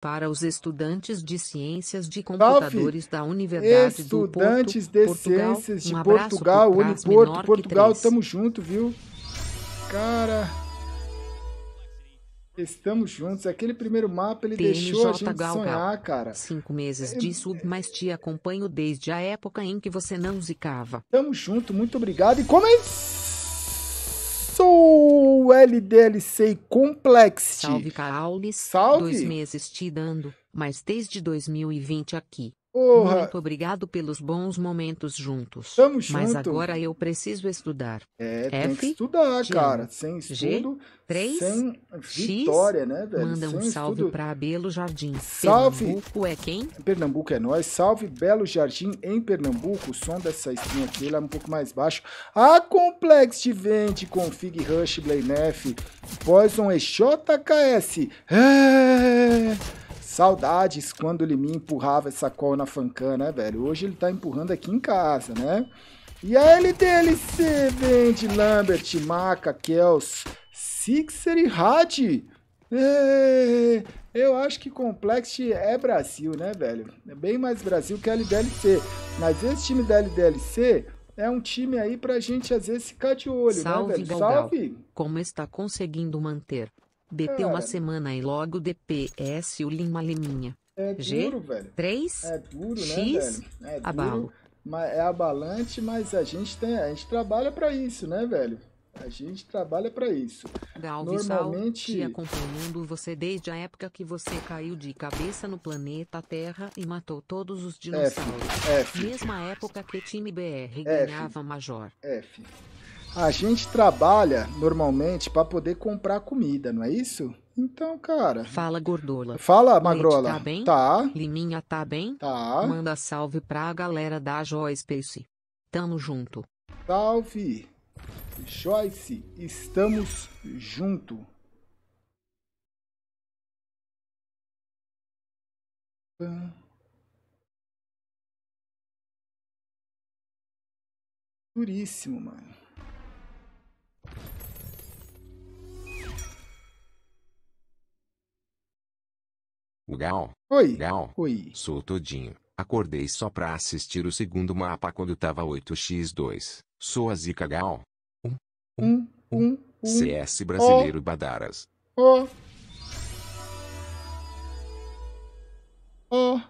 para os estudantes de ciências de computadores da Universidade do Porto, Estudantes de Portugal. Ciências de Um Portugal, Uniporto, Portugal, tamo junto, viu? Cara, estamos juntos. Aquele primeiro mapa ele TNJ deixou a gente Gal Gal. sonhar, cara. Cinco meses de sub, mas te acompanho desde a época em que você não zicava. Tamo junto, muito obrigado. E começou o LDLC Complexity. Salve, Caaulis. Salve. Dois meses te dando, mas desde 2020 aqui. Porra, Muito obrigado pelos bons momentos juntos. tamo Mas junto. agora eu preciso estudar. É, tem F, que estudar, te cara. Sem G, estudo, três, sem X, vitória, né, velho? Manda um Sem salve estudo. pra Belo Jardim. Salve. Pernambuco é quem? Pernambuco é nós. Salve Belo Jardim em Pernambuco. O som dessa string aqui ele é um pouco mais baixo. A Complexity vende Config Rush Blanef Poison e JKS. É... Saudades quando ele me empurrava essa call na fancam, né, velho? Hoje ele tá empurrando aqui em casa, né? E a LDLC vende Lambert, Maca, Kels, Sixer e Had. É, eu acho que Complexity é Brasil, né, velho? É bem mais Brasil que a LDLC. Mas esse time da LDLC é um time aí pra gente às vezes ficar de olho, Salve, né, velho? Galgal. Salve! Como está conseguindo manter? BT uma semana e logo DPS o Lima Liminha. É G? duro, velho. 3? É duro, né, X, velho? É duro, abalo. mas é abalante, mas a gente tem, a gente trabalha pra isso, né, velho? A gente trabalha pra isso. Galvisal, Normalmente- te acompanhando você desde a época que você caiu de cabeça no planeta Terra e matou todos os F, dinossauros. F, Mesma época que time BR F. ganhava Major. F. A gente trabalha normalmente pra poder comprar comida, não é isso? Então, cara. Fala, gordola. Fala, Magrola. tá bem? Tá, Liminha tá bem? tá. Manda salve pra galera da Joyspace. Tamo junto. Salve. Joyce, estamos junto. Duríssimo, mano. Gal, Oi. Gal, Oi. sou todinho. Acordei só pra assistir o segundo mapa quando tava 8x2. Sou a Zica Gal. Um, um, um. CS brasileiro Badaras. Ó. Ó.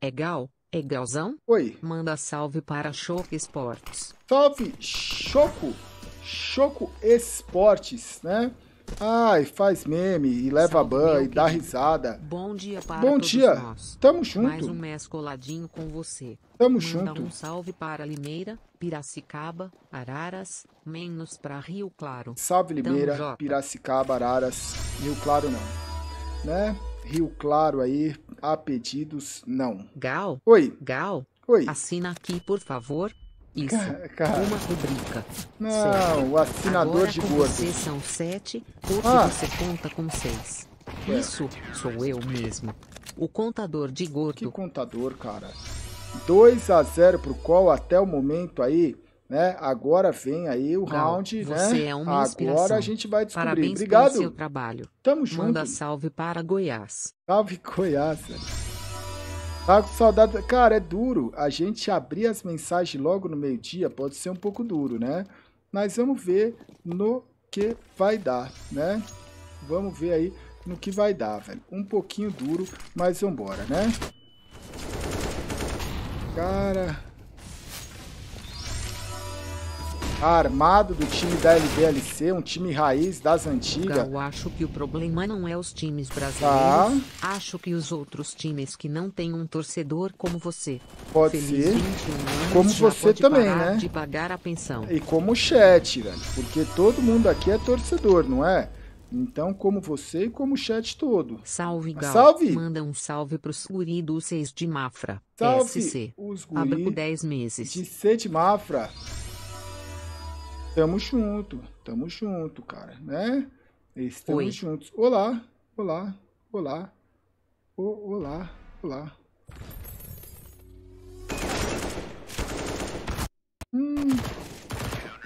É gal? É galzão? Oi. Manda salve para Choque Esportes. Salve, Choco. Choco Esportes, né? Ai, faz meme e leva Salve, ban e dá risada. Bom dia para Bom dia. nós. Tamo Mais um junto. mês coladinho com você. Tamo Manda junto. um salve para Limeira, Piracicaba, Araras, menos para Rio Claro. Salve Limeira. Piracicaba, Araras, Rio Claro não. Né? Rio Claro aí, a pedidos não. Gal, Oi, Gal, oi. assina aqui por favor. Isso, Cara, uma rubrica. não, o assinador Agora de gordo. você são sete, porque Ah. você conta com seis. É. Isso, sou eu mesmo. O contador de Que gordo. contador, cara. 2 a 0 pro Col até o momento aí, né? Agora vem aí o Gal, round, você né? é uma Agora inspiração. a gente vai descobrir. Parabéns Obrigado. pelo seu trabalho. Tamo junto. Manda salve para Goiás. Salve Goiás. velho. Tá com saudade. Cara, é duro. A gente abrir as mensagens logo no meio-dia pode ser um pouco duro, né? Mas vamos ver no que vai dar, né? Vamos ver aí no que vai dar, velho. Um pouquinho duro, mas vambora, né? Cara. Armado do time da LDLC, um time raiz das antigas. Gal, acho que o problema não é os times Tá, brasileiros. Acho que os outros times que não têm um torcedor como você. pode Feliz ser. 21 anos, Como você pode também, né? de pagar a pensão. E como chat, velho. Porque todo mundo aqui é torcedor, não é? Então, como você e como o chat todo. Salve, Gal. Salve! Manda um salve pros guri do 6 de Mafra. Salve SC. os Abra por guri 10 meses. de C de Mafra. Tamo junto, tamo junto, cara, né? Estamos Oi. juntos. Olá, olá, olá, o, olá, olá. Hum.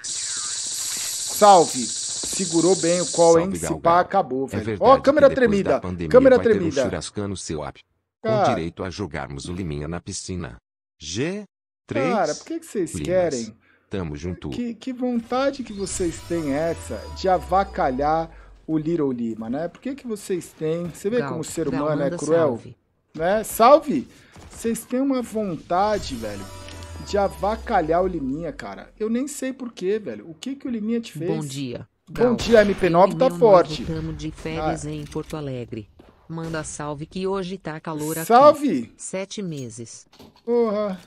Salve, segurou bem o call, hein? Se pá, acabou, É velho. verdade Ó, câmera tremida. da pandemia Câmera ter um tremida. churrascando seu app. Com Cara. direito a jogarmos o Liminha na piscina. G3. Cara, por que, que vocês Limas. querem? Tamo junto. Que, que vontade que vocês têm essa de avacalhar o Little Lima, né? Por que, que vocês têm? Você vê Gal, como o ser Gal, humano é cruel, salve. né? Salve! Vocês têm uma vontade, velho, de avacalhar o Liminha, cara. Eu nem sei porquê, velho. O que que o Liminha te fez? Bom dia. Bom dia, MP9 tá forte. Ah. De férias em Porto Alegre. Manda salve que hoje tá calor aqui. Salve! Sete meses. Porra!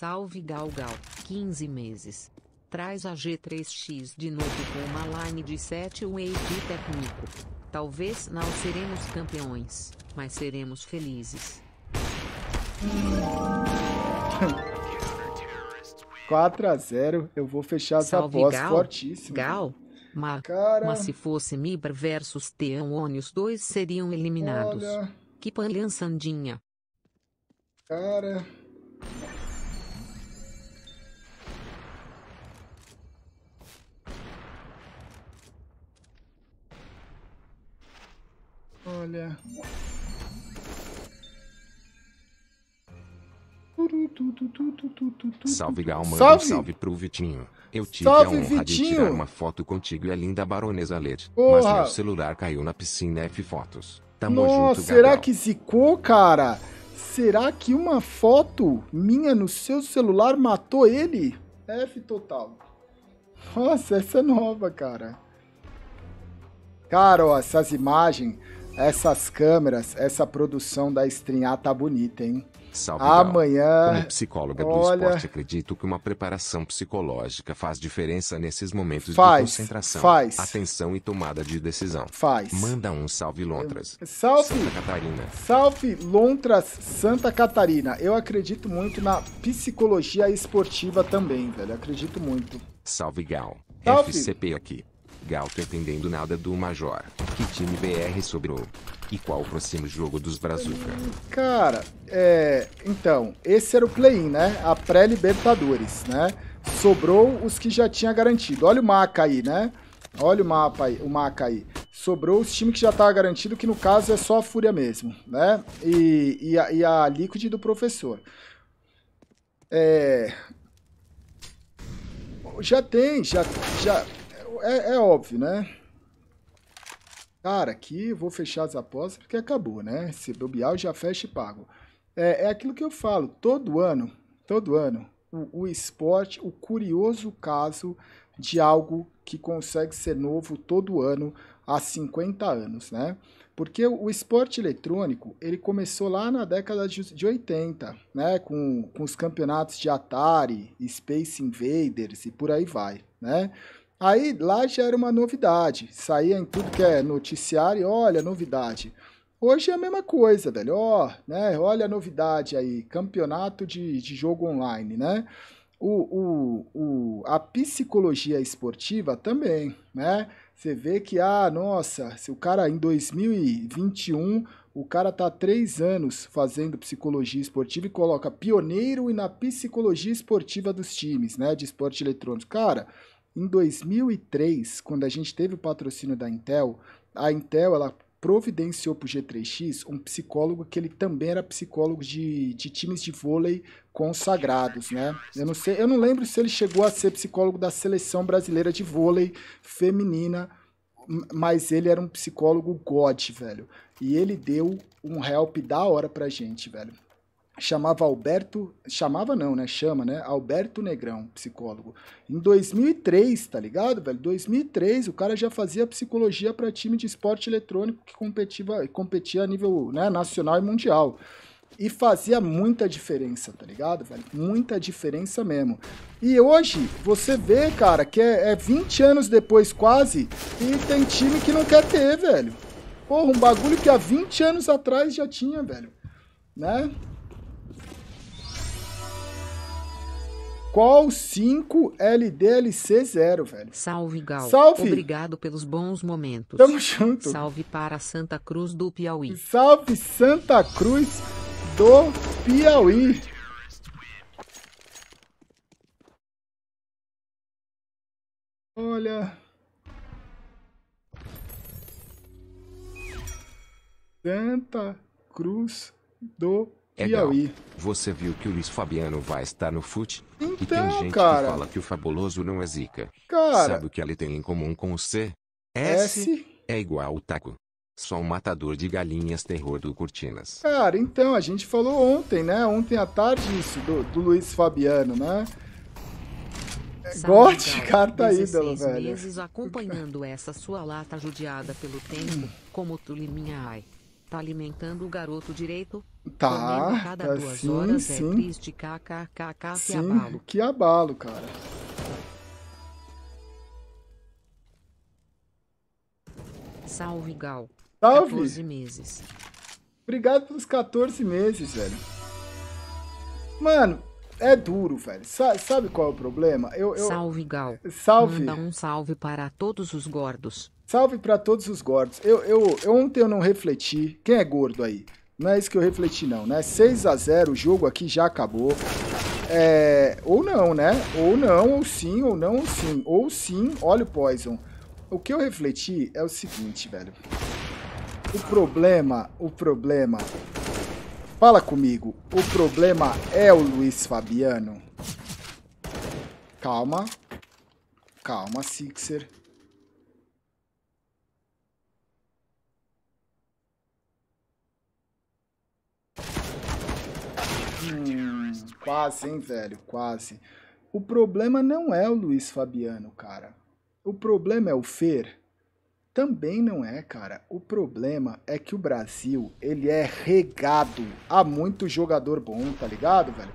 Salve Gal Gal, 15 meses. Traz a G3X de novo com uma line de 7 wave técnico. Talvez não seremos campeões, mas seremos felizes. 4 a 0 Eu vou fechar Salve apostas Gal. fortíssimo. Gal, ma, Cara, mas se fosse Mibra versus Teon os dois seriam eliminados. olha, Que palhaçandinha. cara. Olha. Salve Gal, manda Salve! salve pro Vitinho. Eu tive Salve, a honra de Vitinho! tirar uma foto contigo e a linda baronesa Led. Porra! Mas meu celular caiu na piscina F fotos. Tamo Nossa, junto, será que zicou, cara? Será que uma foto minha no seu celular matou ele? F total. Nossa, essa é nova, cara. Cara, ó, essas imagens, essas câmeras, essa produção da A tá bonita, hein? Salve Gal. Amanhã. Como psicóloga do olha- esporte, acredito que uma preparação psicológica faz diferença nesses momentos Faz, de concentração, faz. atenção e tomada de decisão. Faz. Manda um salve Lontras. Salve! Santa Catarina. Salve Lontras Santa Catarina. Eu acredito muito na psicologia esportiva também, velho. Acredito muito. Salve Gal. Salve. FCP aqui. Gal, tô entendendo nada do Major. Que time BR sobrou? E qual o próximo jogo dos Brazuca? Cara, é, então, esse era o play-in, né? A pré-Libertadores, né? Sobrou os que já tinha garantido. Olha o Maca aí, né? Olha o mapa aí, o Maca aí. Sobrou os times que já tava garantido, que no caso é só a Fúria mesmo, né? E, e, a, e a Liquid do professor. É, já tem, já, já é, é óbvio, né? Cara, aqui vou fechar as apostas porque acabou, né? Se bobear, eu já fecho e pago. É, é aquilo que eu falo, todo ano, todo ano, o, o esporte, o curioso caso de algo que consegue ser novo todo ano há 50 anos, né? Porque o, esporte eletrônico, ele começou lá na década de, de 80, né? Com, com os campeonatos de Atari, Space Invaders e por aí vai, né? Aí lá já era uma novidade, saía em tudo que é noticiário, olha, novidade. Hoje é a mesma coisa, velho, ó, né, olha a novidade aí, campeonato de, de jogo online, né? O, o, o, a psicologia esportiva também, né? Você vê que, ah, nossa, se o cara em 2021, o cara tá três anos fazendo psicologia esportiva e coloca pioneiro e na psicologia esportiva dos times, né, de esporte eletrônico. Cara, em 2003, quando a gente teve o patrocínio da Intel, a Intel ela providenciou para o G3X um psicólogo que ele também era psicólogo de, de times de vôlei consagrados, né? Eu não sei, eu não lembro se ele chegou a ser psicólogo da seleção brasileira de vôlei feminina, mas ele era um psicólogo god, velho. E ele deu um help da hora pra gente, velho chamava Alberto, chamava não, né? Chama, né? Alberto Negrão, psicólogo. Em 2003, tá ligado, velho? 2003, o cara já fazia psicologia para time de esporte eletrônico que competia, competia a nível né, nacional e mundial. E fazia muita diferença, tá ligado, velho? Muita diferença mesmo. E hoje, você vê, cara, que é, é 20 anos depois quase, e tem time que não quer ter, velho. Porra, um bagulho que há 20 anos atrás já tinha, velho. Né? Qual 5 LDLC0, velho? Salve, Gal. Salve. Obrigado pelos bons momentos. Tamo junto. Salve para Santa Cruz do Piauí. Salve Santa Cruz do Piauí. Olha. Santa Cruz do Piauí. É Gal, Piauí. você viu que o Luiz Fabiano vai estar no FUT? e tem Então, gente cara. que fala que o fabuloso não é zica. Cara, Sabe o que ele tem em comum com o C? S, S. é igual o taco. Só um matador de galinhas terror do Cortinas. Cara, então, a gente falou ontem, né? Ontem à tarde isso, do, do Luiz Fabiano, né? Salve, Gote, carta 16 ídolo, velho. meses acompanhando essa sua lata judiada pelo tempo, como tu minha ai. Tá alimentando o garoto direito? Tá, cada tá duas sim, horas é sim. triste, kkkk, Sim, abalo. que abalo, cara. Salve, Gal. Salve! 14 meses. Obrigado pelos 14 meses, velho. Mano, é duro, velho. Sa- sabe qual é o problema? Eu, eu... Salve, Gal. Salve. Manda um salve para todos os gordos. Salve pra todos os gordos. Eu, eu, eu ontem eu não refleti. Quem é gordo aí? Não é isso que eu refleti, não, né? 6 a 0 o jogo aqui já acabou. É, ou não, né? Ou não, ou sim, ou não, ou sim. Ou sim, olha o Poison. O que eu refleti é o seguinte, velho. O problema, o problema. Fala comigo. O problema é o Luiz Fabiano. Calma. Calma, Sixer. Hum, quase, hein, velho? Quase. O problema não é o Luiz Fabiano, cara. O problema é o Fer. Também não é, cara. O problema é que o Brasil, ele é regado a muito jogador bom, tá ligado, velho?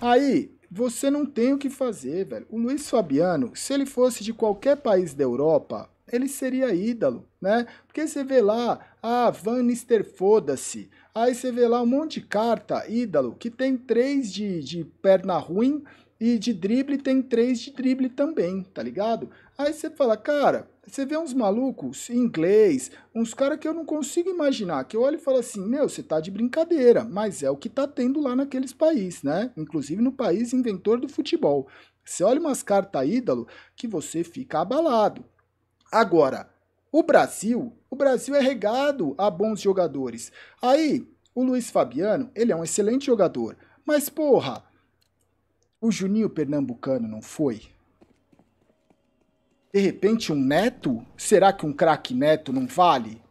Aí, você não tem o que fazer, velho. O Luiz Fabiano, se ele fosse de qualquer país da Europa, ele seria ídolo, né? Porque você vê lá, ah, Van Nister foda-se. Aí você vê lá um monte de carta, ídolo, que tem três de, de perna ruim e de drible tem três de drible também, tá ligado? Aí você fala, cara, você vê uns malucos em inglês, uns caras que eu não consigo imaginar, que eu olho e falo assim, meu, você tá de brincadeira, mas é o que tá tendo lá naqueles países, né? Inclusive no país inventor do futebol. Você olha umas cartas ídolo que você fica abalado. Agora, o Brasil, o Brasil é regado a bons jogadores. Aí, o Luiz Fabiano, ele é um excelente jogador, mas porra, o Juninho Pernambucano não foi? De repente um Neto? Será que um craque Neto não vale?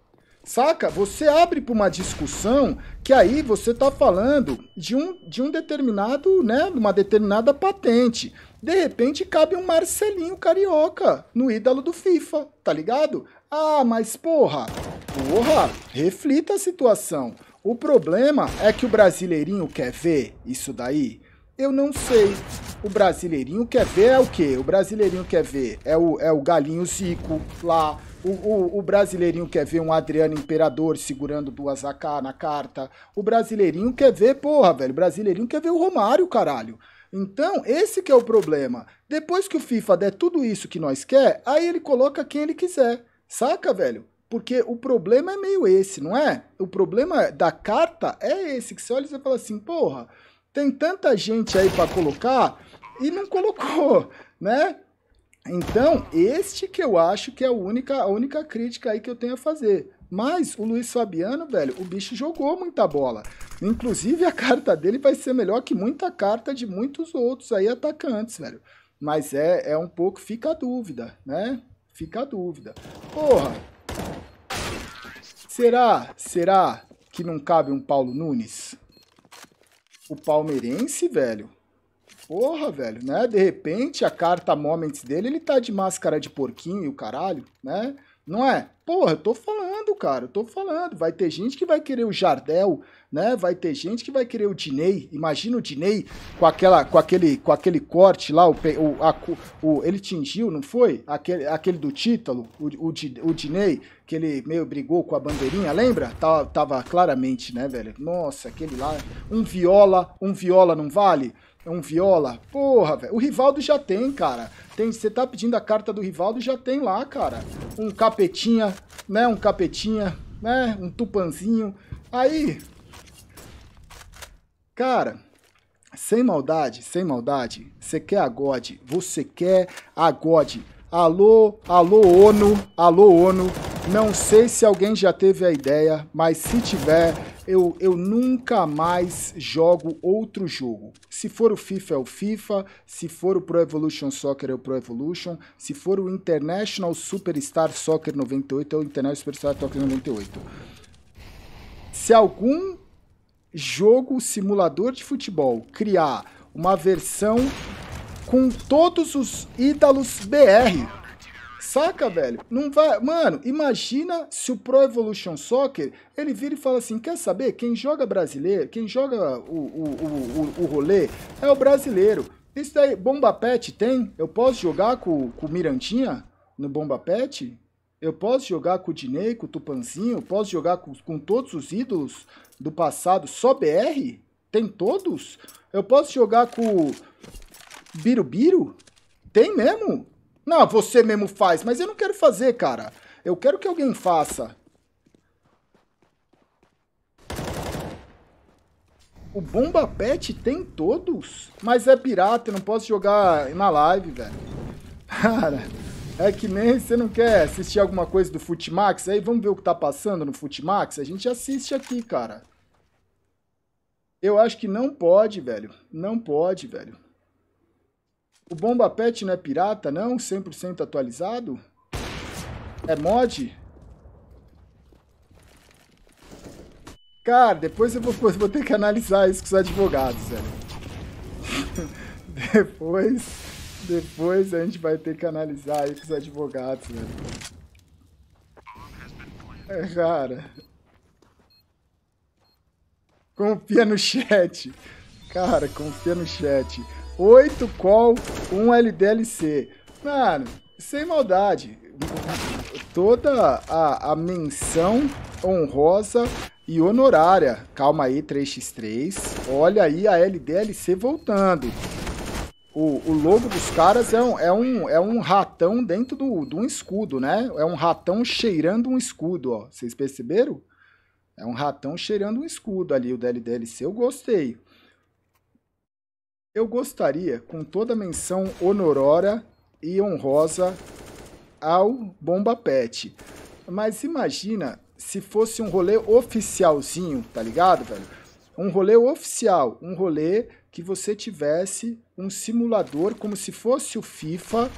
Saca? Você abre para uma discussão que aí você tá falando de um, de um determinado, né, uma determinada patente. De repente cabe um Marcelinho Carioca no ídolo do FIFA, tá ligado? Ah, mas porra, porra, reflita a situação. O problema é que o brasileirinho quer ver isso daí. Eu não sei. O brasileirinho quer ver é o quê? O brasileirinho quer ver é o, é o galinho Zico lá. O, o, o brasileirinho quer ver um Adriano Imperador segurando duas AK na carta. O brasileirinho quer ver, porra, velho. O brasileirinho quer ver o Romário, caralho. Então, esse que é o problema. Depois que o FIFA der tudo isso que nós quer, aí ele coloca quem ele quiser. Saca, velho? Porque o problema é meio esse, não é? O problema da carta é esse, que você olha e você fala assim, porra, tem tanta gente aí para colocar e não colocou, né? Então, este que eu acho que é a única, a única crítica aí que eu tenho a fazer. Mas o Luiz Fabiano, velho, o bicho jogou muita bola. Inclusive, a carta dele vai ser melhor que muita carta de muitos outros aí atacantes, velho. Mas é, é um pouco, fica a dúvida, né? Fica a dúvida. Porra, será, será que não cabe um Paulo Nunes? O palmeirense, velho? Porra, velho, né? De repente, a carta Moments dele, ele tá de máscara de porquinho e o caralho, né? Não é? Porra, eu tô falando, cara, eu tô falando. Vai ter gente que vai querer o Jardel, né? Vai ter gente que vai querer o Dinei. Imagina o Dinei com, aquela, com, aquele, com aquele corte lá, o, o, a- o- ele tingiu, não foi? Aquele, aquele do título, o, o, o Dinei, que ele meio brigou com a bandeirinha, lembra? Tava, tava claramente, né, velho? Nossa, aquele lá. Um viola, um viola não vale? Um viola? Porra, velho. O Rivaldo já tem, cara. Tem, você tá pedindo a carta do Rivaldo, já tem lá, cara. Um capetinha, né? Um capetinha, né? Um tupanzinho. Aí. Cara, sem maldade, sem maldade. Você quer a God, você quer a God. Alô, alô ONU, alô ONU. Não sei se alguém já teve a ideia, mas se tiver, eu, eu nunca mais jogo outro jogo. Se for o FIFA é o FIFA, se for o Pro Evolution Soccer é o Pro Evolution, se for o International Superstar Soccer 98 é o International Superstar Soccer 98. Se algum jogo simulador de futebol criar uma versão com todos os ídolos BR Saca, velho? Não vai. Mano, imagina se o Pro Evolution Soccer ele vira e fala assim: quer saber? Quem joga brasileiro, quem joga o, o, o, o, rolê é o brasileiro. Isso daí, Bomba Pet tem? Eu posso jogar com, com o Mirantinha no Bomba Pet? Eu posso jogar com o Dinei, com o Tupanzinho? posso jogar com, com todos os ídolos do passado só BR? Tem todos? Eu posso jogar com o Birubiru? Tem mesmo? Não, você mesmo faz, mas eu não quero fazer, cara. Eu quero que alguém faça. O Bomba Pet tem todos, mas é pirata, eu não posso jogar na live, velho. Cara, é que nem você não quer assistir alguma coisa do Futimax, aí vamos ver o que tá passando no Futimax, a gente assiste aqui, cara. Eu acho que não pode, velho. Não pode, velho. O Bomba Pet não é pirata, não? 100% atualizado? É mod? Cara, depois eu vou, vou ter que analisar isso com os advogados, velho. depois, depois a gente vai ter que analisar aí com os advogados, velho. É, cara. Confia no chat. Cara, confia no chat. 8 call, 1 LDLC. Mano, sem maldade. Toda a, a menção honrosa e honorária. Calma aí, 3x3. Olha aí a LDLC voltando. O, o logo dos caras é um, é um, é um ratão dentro do, de um escudo, né? É um ratão cheirando um escudo, ó. Vocês perceberam? É um ratão cheirando um escudo ali, o DLDLC. Eu gostei. Eu gostaria, com toda menção honorória e honrosa ao Bomba Pet. Mas imagina se fosse um rolê oficialzinho, tá ligado, velho? Um rolê oficial, um rolê que você tivesse um simulador como se fosse o FIFA,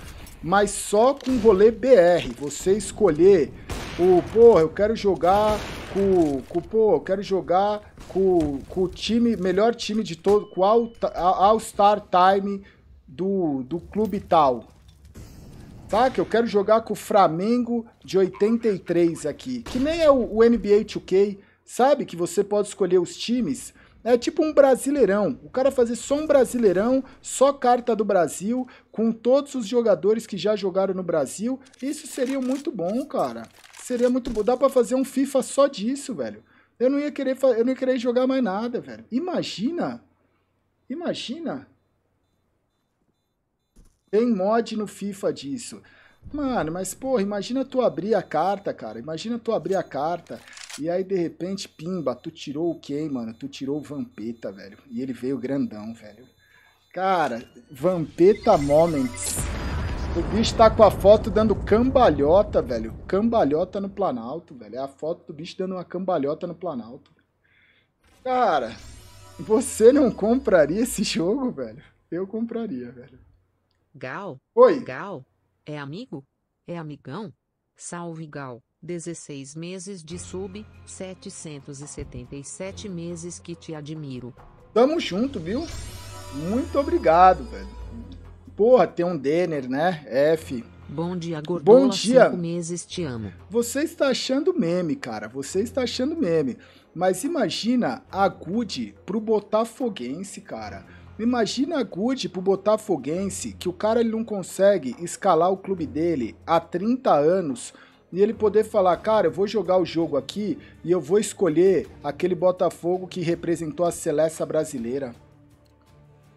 mas só com rolê BR. Você escolher o, porra, eu quero jogar com, com pô, eu quero jogar com, com o time, melhor time de todo, com o All-Star Time do, do clube tal. Tá? Que eu quero jogar com o Flamengo de 83 aqui. Que nem é o, o NBA 2K, sabe? Que você pode escolher os times. É tipo um brasileirão. O cara fazer só um brasileirão, só carta do Brasil, com todos os jogadores que já jogaram no Brasil. Isso seria muito bom, cara. Seria muito bom. Dá pra fazer um FIFA só disso, velho. Eu não ia querer, eu não ia querer jogar mais nada, velho. Imagina. Imagina. Tem mod no FIFA disso. Mano, mas porra, imagina tu abrir a carta, cara. Imagina tu abrir a carta e aí de repente, pimba, tu tirou o quem, mano? Tu tirou o Vampeta, velho. E ele veio grandão, velho. Cara, Vampeta Moments. O bicho tá com a foto dando cambalhota, velho. Cambalhota no Planalto, velho. É a foto do bicho dando uma cambalhota no Planalto. Cara, você não compraria esse jogo, velho? Eu compraria, velho. Gal? Oi. Gal? É amigo? É amigão? Salve, Gal. 16 meses de sub, 777 meses que te admiro. Tamo junto, viu? Muito obrigado, velho. Porra, tem um Denner, né? F. Bom dia, Gordola. Bom dia. Cinco meses, te amo. Você está achando meme, cara. Você está achando meme. Mas imagina a Good pro Botafoguense, cara. Imagina a Good pro Botafoguense, que o cara ele não consegue escalar o clube dele há 30 anos e ele poder falar, cara, eu vou jogar o jogo aqui e eu vou escolher aquele Botafogo que representou a Celeste brasileira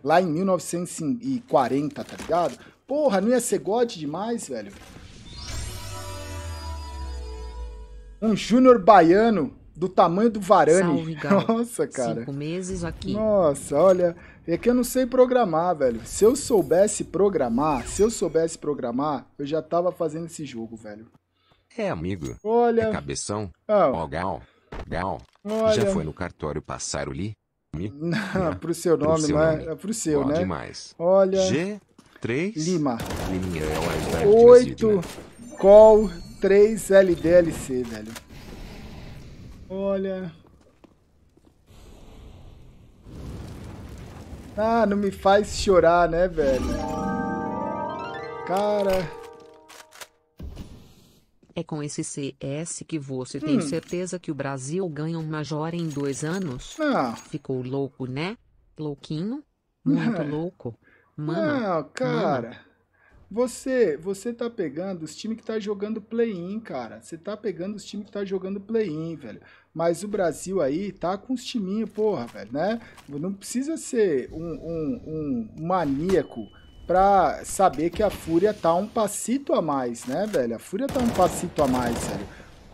lá em 1940, tá ligado? Porra, não ia ser God demais, velho? Um Júnior baiano do tamanho do Varane. Salve. Nossa, cara. Cinco meses aqui. Nossa, olha, é que eu não sei programar, velho. Se eu soubesse programar, se eu soubesse programar, eu já tava fazendo esse jogo, velho. É amigo. É Olha, cabeção. ah, Ó, Gal. Gal. olha, Já foi no cartório passar o li? Não, pro seu Pro nome, seu não é? nome. É pro seu, Ó, né? demais. Olha, G3. Lima, Liminha é Asgard 8 Sigma. Call 3 LDLC, velho. Olha. Ah, não me faz chorar, né, velho? Cara, É com esse CS que você tem Hum. certeza que o Brasil ganha um Major em dois anos? não, Ficou louco, né? Louquinho? Muito Não. louco. Mano, não, cara. Você, você tá pegando os times que tá jogando play-in, cara. Você tá pegando os times que tá jogando play-in, velho. Mas o Brasil aí tá com os timinhos, porra, velho, né? Não precisa ser um, um, um maníaco pra saber que a Fúria tá um passito a mais, né, velho? A Fúria tá um passito a mais, velho.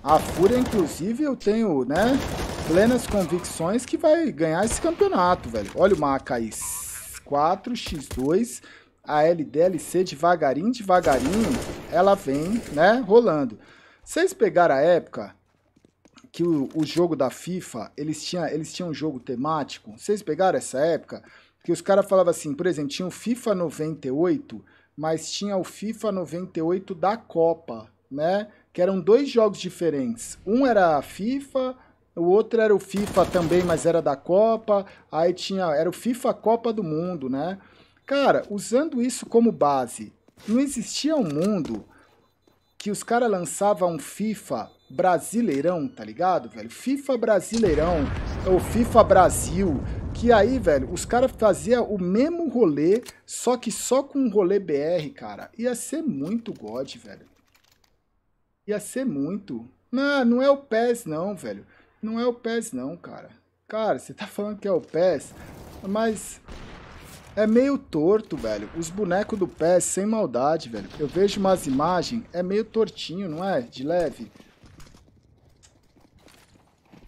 A Fúria, inclusive, eu tenho, né, plenas convicções que vai ganhar esse campeonato, velho. Olha o Maca aí. 4x2, a LDLC devagarinho, devagarinho, ela vem, né, rolando. Vocês pegaram a época que o, o jogo da FIFA, eles tinham, eles tinham um jogo temático? Vocês pegaram essa época? Que os caras falavam assim, por exemplo, tinha o FIFA 98, mas tinha o FIFA 98 da Copa, né? Que eram dois jogos diferentes. Um era a FIFA, o outro era o FIFA também, mas era da Copa. Aí tinha, era o FIFA Copa do Mundo, né? Cara, usando isso como base, não existia um mundo que os caras lançavam um FIFA brasileirão, tá ligado, velho? FIFA brasileirão, ou FIFA Brasil, que aí, velho, os caras faziam o mesmo rolê, só que só com um rolê BR, cara. Ia ser muito God, velho. Ia ser muito. Não, não é o PES não, velho. Não é o PES não, cara. Cara, você tá falando que é o PES, mas é meio torto, velho. Os bonecos do PES, sem maldade, velho. Eu vejo umas imagens, é meio tortinho, não é? De leve.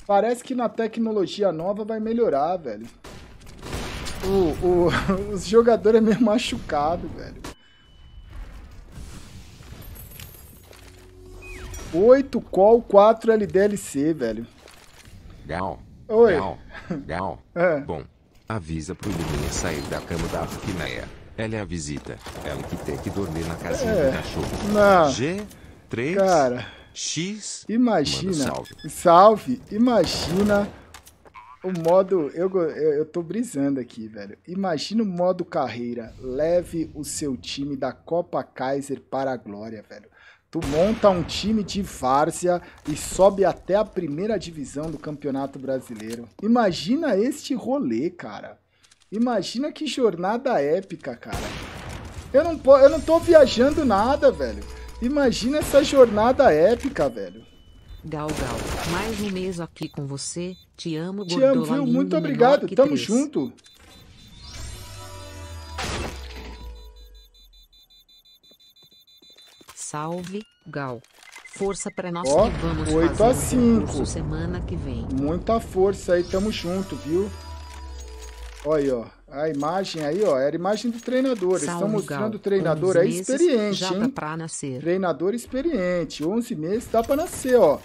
Parece que na tecnologia nova vai melhorar, velho. O, o, os jogadores é meio machucado, velho. 8 call, 4 LDLC, velho. Gal. Oi. Gal. Gal. É. Bom, avisa pro Liminha sair da cama da Apneia. Ela é a visita. Ela que tem que dormir na casinha É. do cachorro. Não. G3. Cara, X. imagina. Salve. Salve. Imagina o modo. Eu, eu, eu tô brisando aqui, velho. Imagina o modo carreira. Leve o seu time da Copa Kaiser para a glória, velho. Tu monta um time de várzea e sobe até a primeira divisão do Campeonato Brasileiro. Imagina este rolê, cara. Imagina que jornada épica, cara. Eu não, eu não tô viajando nada, velho. Imagina essa jornada épica, velho. Gal Gal, mais um mês aqui com você. Te amo, Te amo, viu? Muito obrigado. Tamo três. junto. Salve, Gal. Força pra nós Ó, que vamos oito fazer a um cinco. concurso semana que vem. Muita força aí, tamo junto, viu? Olha aí, ó. A imagem aí, ó. Era a imagem do treinador. Eles estão mostrando Gal. o treinador 11 aí meses, experiente, já hein? tá pra nascer. Treinador experiente. 11 meses dá pra nascer, ó.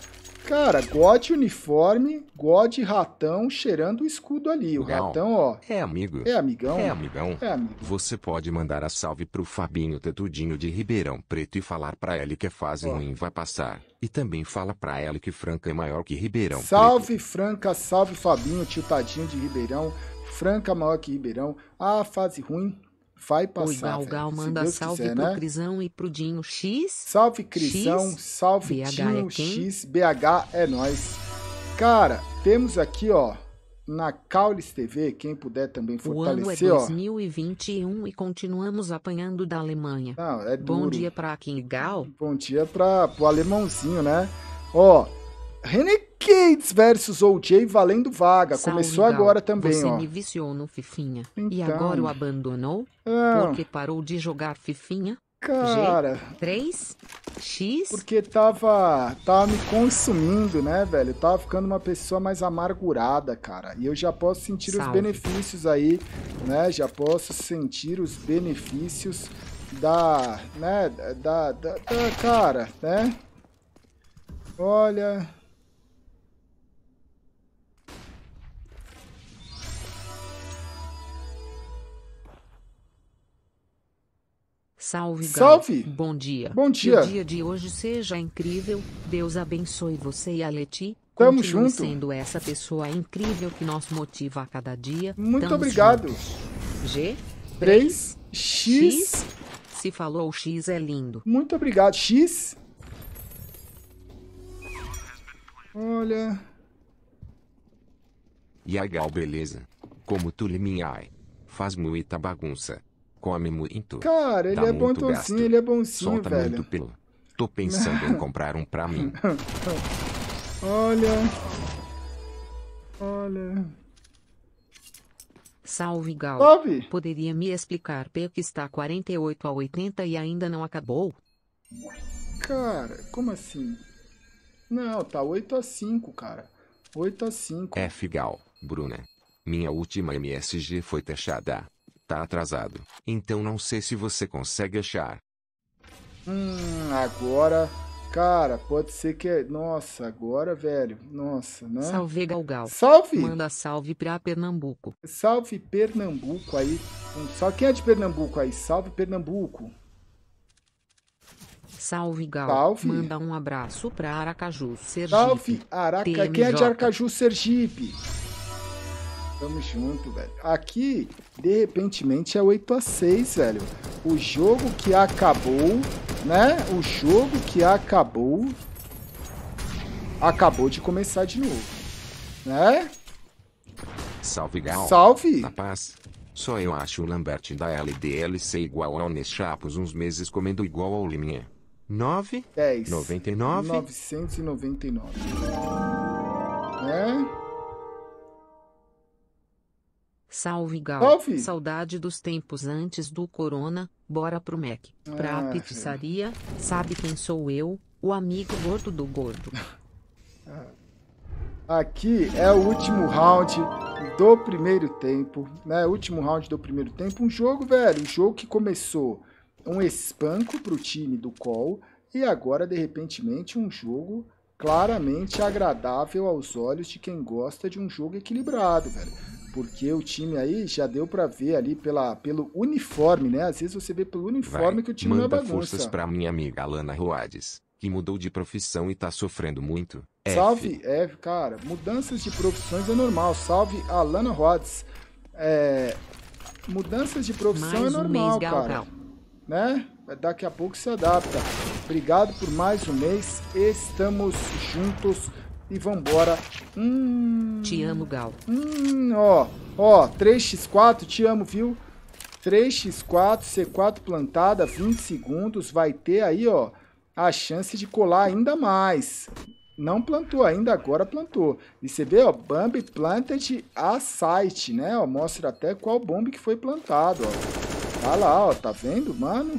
Cara, God uniforme, God ratão cheirando o escudo ali. O ratão, ó. É amigo. É amigão? É amigão. É amigo. Você pode mandar a salve pro Fabinho Tetudinho de Ribeirão Preto e falar pra ele que a fase Ó. ruim vai passar. E também fala pra ela que Franca é maior que Ribeirão Salve Franca, salve Fabinho, tio Tadinho de Ribeirão. Franca maior que Ribeirão. A fase ruim vai passar. Gal velho, Gal manda Deus salve quiser, pro né? Crisão e pro Dinho X. Salve Crisão, X, salve BH é quem? X, BH é nós. Cara, temos aqui, ó, na Caulis TV, quem puder também O ano é fortalecer, ó. 2021 e continuamos apanhando da Alemanha. Não, é duro. Bom dia pra quem, Gal. Bom dia para o alemãozinho, né? Ó, Renegades versus OJ valendo vaga. Salve, Começou Gal. agora também, Você ó. me viciou no Fifinha. E Então. agora o abandonou? Não, Porque parou de jogar Fifinha? Cara, 3, X, porque tava, tava me consumindo, né, velho? Tava ficando uma pessoa mais amargurada, cara. E eu já posso sentir os Salve. benefícios aí, né? Já posso sentir os benefícios da, né, da, da, da cara, né? Olha, Salve, Gal. Salve. Bom dia. Bom Que dia. o dia de hoje seja incrível. Deus abençoe você e a Leti. Tamo Continue junto. sendo essa pessoa incrível que nos motiva a cada dia. muito Tamo obrigado. juntos. G, 3, X, X. Se falou X é lindo. muito obrigado. X. Olha, E a Gal beleza? Como tu liminhai? Faz muita bagunça. Come muito. cara, ele é muito bonzinho, gasto. ele é bonzinho, Solta velho. muito pelo. Tô pensando em comprar um pra mim. Olha. Olha. Salve, Gal. Salve. Poderia me explicar P que está 48 a 80 e ainda não acabou? Cara, como assim? Não, tá 8 a 5, cara. 8 a 5. F Gal, Bruna. Minha última MSG foi taxada. Tá atrasado. Então não sei se você consegue achar. Hum, agora, cara, pode ser que é, nossa, agora, velho. Nossa, né? Salve, Gal Gal. Salve. Manda salve pra Pernambuco. Salve Pernambuco aí. Um, só quem é de Pernambuco aí? Salve Pernambuco. Salve, Gal. Salve. Manda um abraço pra Aracaju, Sergipe. Salve Araca. Quem é de. Aracaju, Sergipe? Tamo junto, velho. Aqui, de repentemente, é 8 a 6 velho. O jogo que acabou, né? O jogo que acabou. Acabou de começar de novo. Né? Salve Gal. Salve! Na paz. Só eu acho o Lambert da LDLC igual ao Nechapos uns meses comendo igual ao Liminha. 9? 10. 99? 999. Né? Salve, Gal. Salve. Saudade dos tempos antes do Corona. Bora pro Mac. Pra Ah, pizzaria. Sabe quem sou eu? O amigo gordo do gordo. Aqui é o último round do primeiro tempo, né? Último round do primeiro tempo. Um jogo, velho, um jogo que começou um espanco pro time do Col e agora, de repentemente, um jogo claramente agradável aos olhos de quem gosta de um jogo equilibrado, velho. Porque o time aí já deu pra ver ali pela, pelo uniforme, né? Às vezes você vê pelo uniforme Vai, que o time não é manda bagunça. forças pra minha amiga Alana Roades, que mudou de profissão e tá sofrendo muito. F. Salve, é, cara, mudanças de profissões é normal. Salve, Alana Rhodes. É, mudanças de profissão Mais é um normal, mês, Gal cara. Gal. Né? Daqui a pouco se adapta. Obrigado por mais um mês. Estamos juntos e vambora. Hum, Te amo, Gal. hum, ó, ó, 3x4, te amo, viu? 3x4, C4 plantada, 20 segundos, vai ter aí, ó, a chance de colar ainda mais. Não plantou ainda, agora plantou. E você vê, ó, Bambi Planted a site, né? Ó, mostra até qual bombe que foi plantado, ó. Tá lá, ó, tá vendo, mano?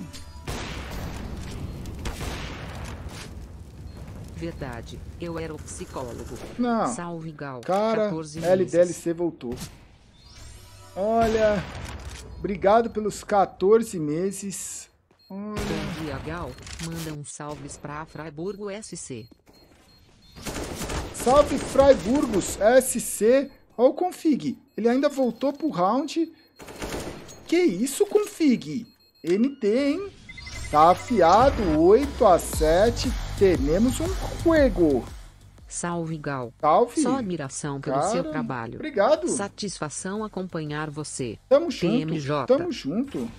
Verdade. Eu era o psicólogo. Não. Salve, Gal. Cara, 14 meses. LDLC voltou. Olha, obrigado pelos 14 meses. Olha, Bom dia, Gal. Manda uns salves pra Freiburgo SC. salve Freiburgos SC. Olha o config. Ele ainda voltou pro round. Que isso, config? NT, hein? Tá afiado, 8 a 7. Temos um juego. Salve, Gal. Salve. Só admiração pelo seu Cara, trabalho. Obrigado. Satisfação acompanhar você. Tamo junto. TMJ. Tamo junto.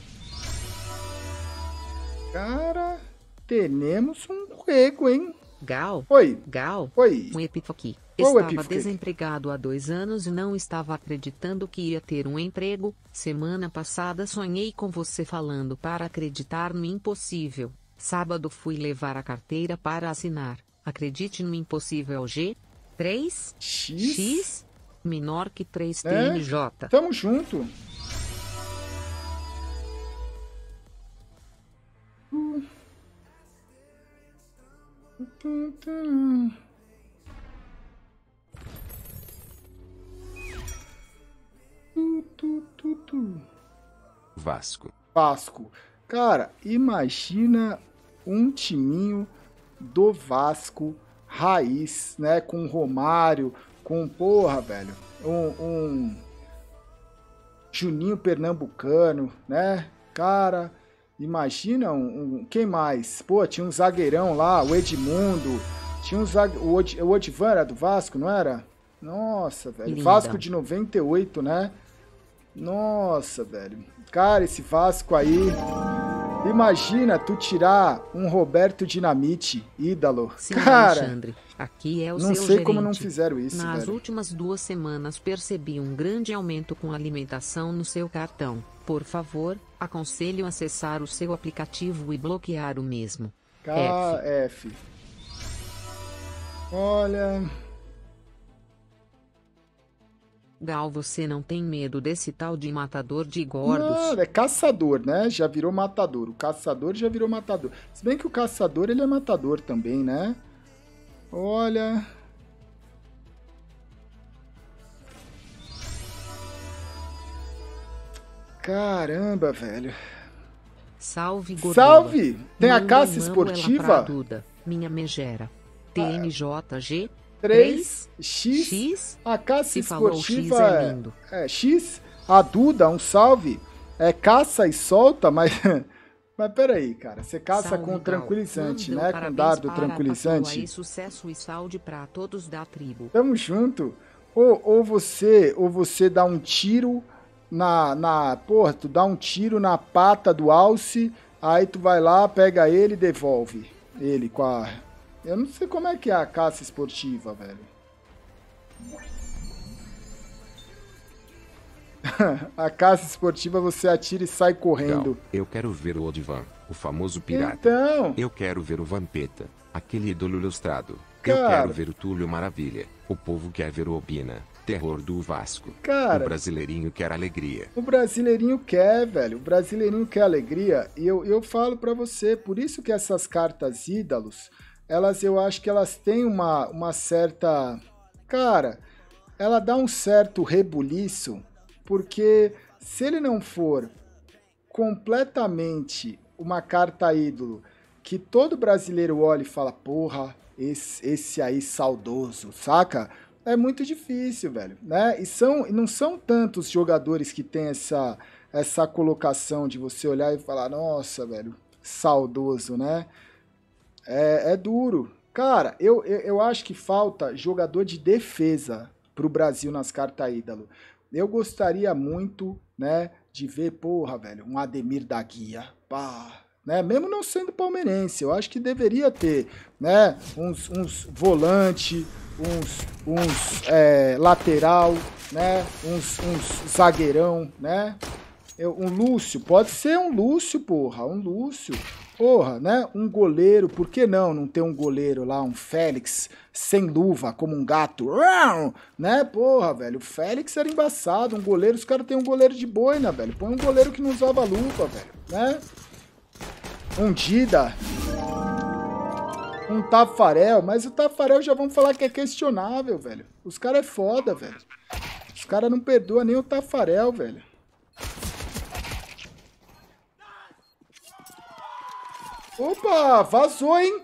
Cara, temos um juego, hein? Gal. Oi, Gal. oi. Um epifo aqui. Qual Estava desempregado há dois anos e não estava acreditando que ia ter um emprego. Semana passada sonhei com você falando para acreditar no impossível. Sábado fui levar a carteira para assinar. Acredite no impossível G. 3 X, X menor que 3 TNJ. É, tamo junto. Vasco. Vasco. Cara, imagina um timinho do Vasco raiz, né? Com Romário, com, porra, velho, um, um Juninho Pernambucano, né? Cara, imagina um, um, Quem mais? Pô, tinha um zagueirão lá, o Edmundo. Tinha um zague... o, Od... o Odivan era do Vasco, não era? Nossa, velho. Linda. Vasco de 98, né? Nossa, velho. Cara, esse Vasco aí. Imagina tu tirar um Roberto Dinamite, ídolo. Sim, Cara, Alexandre, aqui é o não sei gerente. como não fizeram isso, Nas velho. últimas duas semanas percebi um grande aumento com alimentação no seu cartão. Por favor, aconselho acessar o seu aplicativo e bloquear o mesmo. KF. Olha, Gal, você não tem medo desse tal de matador de gordos? Não, é caçador, né? Já virou matador. O caçador já virou matador. Se bem que o caçador, ele é matador também, né? Olha... Caramba, velho. Salve, gordura. Salve! Tem a caça esportiva? minha megera. TNJG 3X. X. A caça falou X esportiva é é, lindo. é X. A Duda, um salve. É caça e solta, mas... Mas peraí, cara. Você caça Salve, com tranquilizante, Manda um né? Com dardo para tranquilizante. e sucesso e saúde pra todos da tribo. Tamo junto. Ou, ou você, ou você dá um tiro na, na, porra, tu dá um tiro na pata do alce, aí tu vai lá, pega ele e devolve ele com a Eu não sei como é que é a caça esportiva, velho. a caça esportiva você atira e sai correndo. Gal, eu quero ver o Odivan, o famoso pirata. Então, Eu quero ver o Vampeta, aquele ídolo ilustrado. Cara. Eu quero ver o Túlio Maravilha. O povo quer ver o Obina, terror do Vasco. Cara. O brasileirinho quer alegria. O brasileirinho quer, velho. O brasileirinho quer alegria. E eu, eu falo pra você, por isso que essas cartas ídolos, elas eu acho que elas têm uma, uma certa. Cara, ela dá um certo rebuliço, porque se ele não for completamente uma carta ídolo que todo brasileiro olha e fala, porra, esse, esse aí saudoso, saca? É muito difícil, velho, né? E são, não são tantos jogadores que têm essa, essa colocação de você olhar e falar, nossa, velho, saudoso, né? É, é duro. Cara, eu, eu, eu acho que falta jogador de defesa pro Brasil nas cartas ídolo. Eu gostaria muito, né, de ver, porra, velho, um Ademir da Guia, pá, né? Mesmo não sendo palmeirense, eu acho que deveria ter, né? Uns, uns volante, uns, uns é, lateral, né? Uns, uns zagueirão, né? Eu, um Lúcio, pode ser um Lúcio, porra, um Lúcio. Porra, né? Um goleiro, por que não não ter um goleiro lá, um Félix, sem luva, como um gato? Né? Porra, velho, o Félix era embaçado, um goleiro, os caras têm um goleiro de boina, velho. Põe um goleiro que não usava luva, velho, né? Um Dida. Um Tafarel, mas o Tafarel já vamos falar que é questionável, velho. Os caras é foda, velho. Os caras não perdoam nem o Tafarel, velho. Opa, vazou, hein?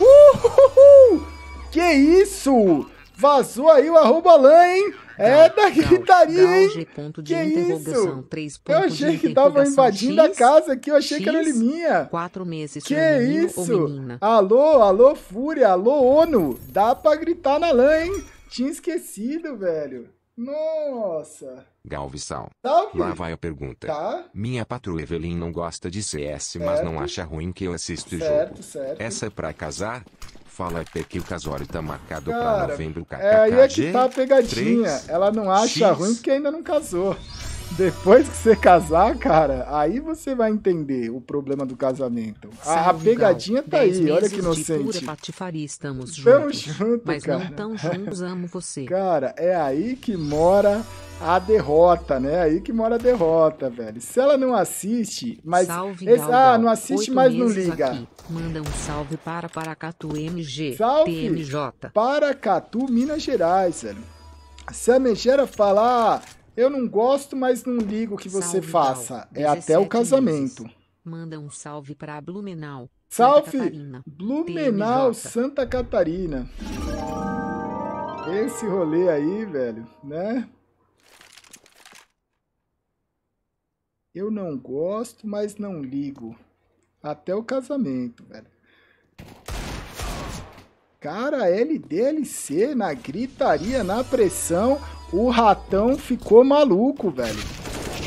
Uhul! Que isso? Vazou aí o arroba lã, hein? É da gritaria, hein? Ponto de Que interrogação, isso? três Eu achei que tava invadindo a casa aqui, eu achei que era Liminha. Quatro meses, Que é isso? Alô, alô, Fúria, alô, ONU. Dá pra gritar na lã, hein? Tinha esquecido, velho. Nossa. Galvissal. Salve. Lá vai a pergunta. Tá, Minha patroa Evelyn não gosta de CS, mas Certo. não acha ruim que eu assista o certo, jogo. certo. Essa é pra casar? Fala P que o casório tá marcado pra Cara, novembro. É aí é que tá a pegadinha. três, Ela não acha X. ruim porque ainda não casou. Depois que você casar, cara, aí você vai entender o problema do casamento. A, a pegadinha tá aí, olha que inocente. De pura patifaria, estamos juntos. junto, mas cara. não tão juntos, amo você. Cara, é aí que mora a derrota, né? Aí que mora a derrota, velho. Se ela não assiste, mas. Salve, Esse- ah, não assiste, Oito mas não liga. aqui. Manda um salve para Paracatu MG. Salve. TMJ. Paracatu, Minas Gerais, velho. Se a megera falar, ah, eu não gosto, mas não ligo que você Salve, faça. É até o 17 casamento. meses. Manda um salve para Blumenau. Salve! Santa. Blumenau. Santa Catarina. Esse rolê aí, velho, né? Eu não gosto, mas não ligo. Até o casamento, velho. Cara, LDLC na gritaria, na pressão, o ratão ficou maluco, velho.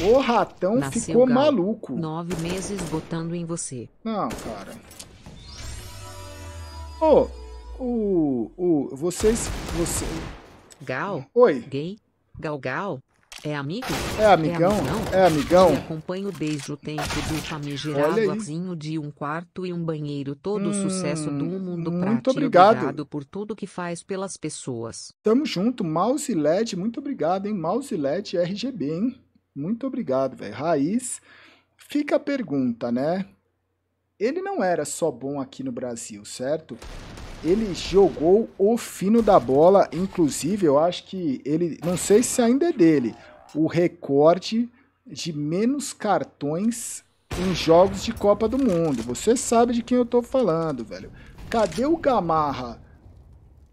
O ratão Nasceu ficou Gal. maluco. Nove meses botando em você. Não, cara. Ô, o, o, vocês, você, Gal, oi, gay, Gal Gal, é amigo? é amigão? É amigão? Te acompanho desde o tempo do famigerado arzinho de um quarto e um banheiro. Todo o Hum, sucesso do mundo pra muito ti. obrigado. por tudo que faz pelas pessoas. Tamo junto, Mouse LED, muito obrigado, hein? Mouse LED RGB, hein? Muito obrigado, velho. Raiz. Fica a pergunta, né? Ele não era só bom aqui no Brasil, certo? Ele jogou o fino da bola, inclusive eu acho que ele, não sei se ainda é dele, o recorde de menos cartões em jogos de Copa do Mundo. Você sabe de quem eu tô falando, velho. Cadê o Gamarra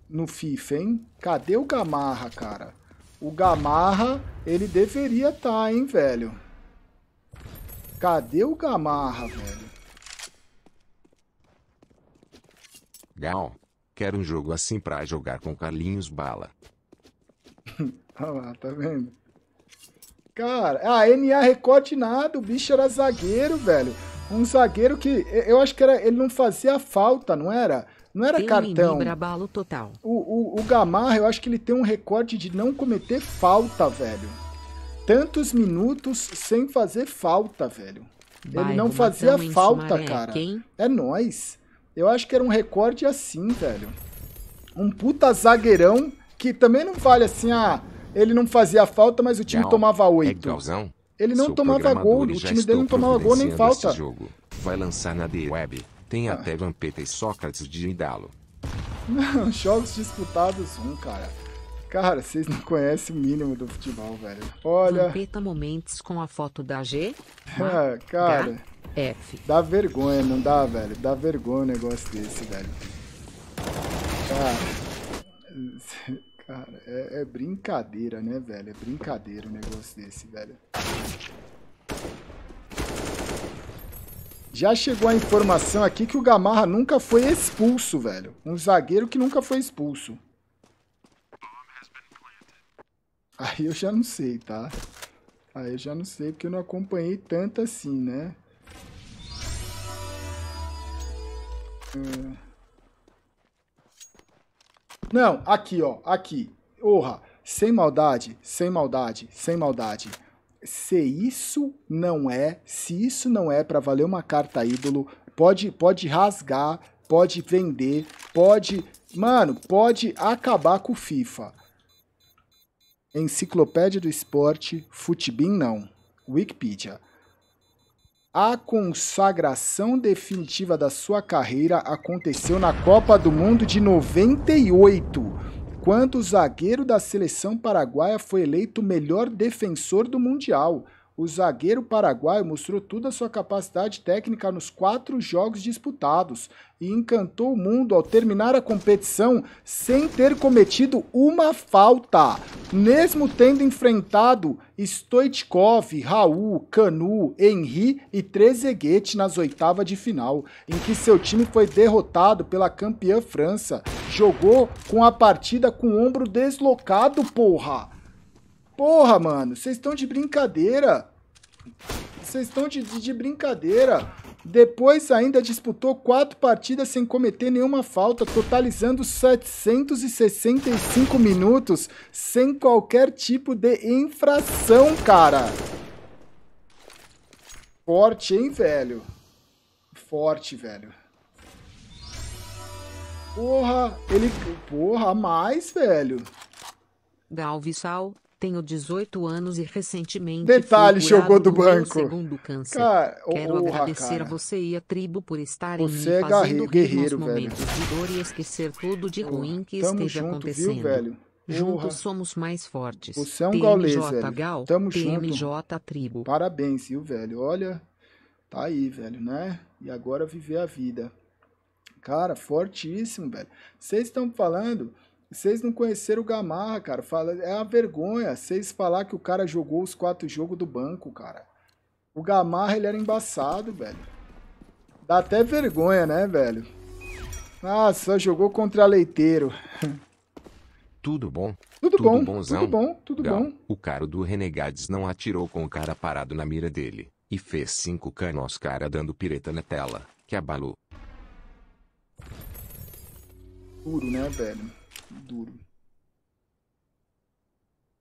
no FIFA, hein? Cadê o Gamarra, cara? O Gamarra, ele deveria estar, hein, velho? Cadê o Gamarra, velho? Gal. Quero um jogo assim pra jogar com Carlinhos Bala. Olha lá, tá vendo? Cara, a NA recorde nada, o bicho era zagueiro, velho. Um zagueiro que eu acho que era, ele não fazia falta, não era? Não era cartão. total. O, o, o Gamarra, eu acho que ele tem um recorde de não cometer falta, velho. Tantos minutos sem fazer falta, velho. Ele Bairro não fazia Matão, falta, Sumaré. cara. Quem? É nóis. Eu acho que era um recorde assim, velho. Um puta zagueirão que também não vale assim, ah, ele não fazia falta, mas o time Gal, tomava É oito. Galzão? Ele não Sou tomava gol, o time dele não tomava gol nem falta. jogo. Vai lançar na The Web. Tem Ah. até Vampeta e Sócrates de Idalo. Não, jogos disputados um, cara. Cara, vocês não conhecem o mínimo do futebol, velho. Olha, Vampeta Momentos com a foto da G? ah, cara, F. dá vergonha, não dá, velho? Dá vergonha um negócio desse, velho. Cara, cara, é, é brincadeira, né, velho? É brincadeira um negócio desse, velho. Já chegou a informação aqui que o Gamarra nunca foi expulso, velho. Um zagueiro que nunca foi expulso. Aí eu já não sei, tá? Aí eu já não sei, porque eu não acompanhei tanto assim, né? É. Não, aqui, ó, aqui. Orra, sem maldade, sem maldade, sem maldade. Se isso não é, se isso não é pra valer uma carta ídolo, pode, pode rasgar, pode vender, pode, mano, pode acabar com o FIFA. Enciclopédia do Esporte, Futebin não. Wikipedia. A consagração definitiva da sua carreira aconteceu na Copa do Mundo de 98, quando o zagueiro da seleção paraguaia foi eleito melhor defensor do Mundial. O zagueiro paraguaio mostrou toda a sua capacidade técnica nos quatro jogos disputados e encantou o mundo ao terminar a competição sem ter cometido uma falta, mesmo tendo enfrentado Stoichkov, Raul, Canu, Henry e Trezeguet nas oitavas de final, em que seu time foi derrotado pela campeã França. Jogou com a partida com o ombro deslocado, porra! Porra, mano, vocês estão de brincadeira. Vocês estão de, de, de brincadeira. Depois ainda disputou quatro partidas sem cometer nenhuma falta, totalizando 765 minutos sem qualquer tipo de infração, cara. Forte, hein, velho? Forte, velho. Porra, ele... Porra, mais, velho. Galvissal, tenho 18 anos e recentemente Detalhe, jogou do banco. segundo câncer. Cara, Quero porra, agradecer cara. a você e a tribo por estarem Você me é fazendo guerreiro, velho. momentos de dor e esquecer tudo de ruim que Tamo esteja junto, acontecendo. viu, velho? Juntos somos mais fortes. Você é um TMJ gaulês, velho. Gal, Tamo TMJ Tribo. Parabéns, viu, velho? Olha, tá aí, velho, né? E agora viver a vida. Cara, fortíssimo, velho. Vocês estão falando, vocês não conheceram o Gamarra, cara. Fala, é uma vergonha vocês falar que o cara jogou os quatro jogos do banco, cara. O Gamarra, ele era embaçado, velho. Dá até vergonha, né, velho? Ah, só jogou contra leiteiro. Tudo bom? Tudo, Tudo bom, bonzão? tudo bom, tudo Gal, bom. O cara do Renegades não atirou com o cara parado na mira dele. E fez 5k nos cara dando pireta na tela. Que abalou. Duro, né, velho? Duro.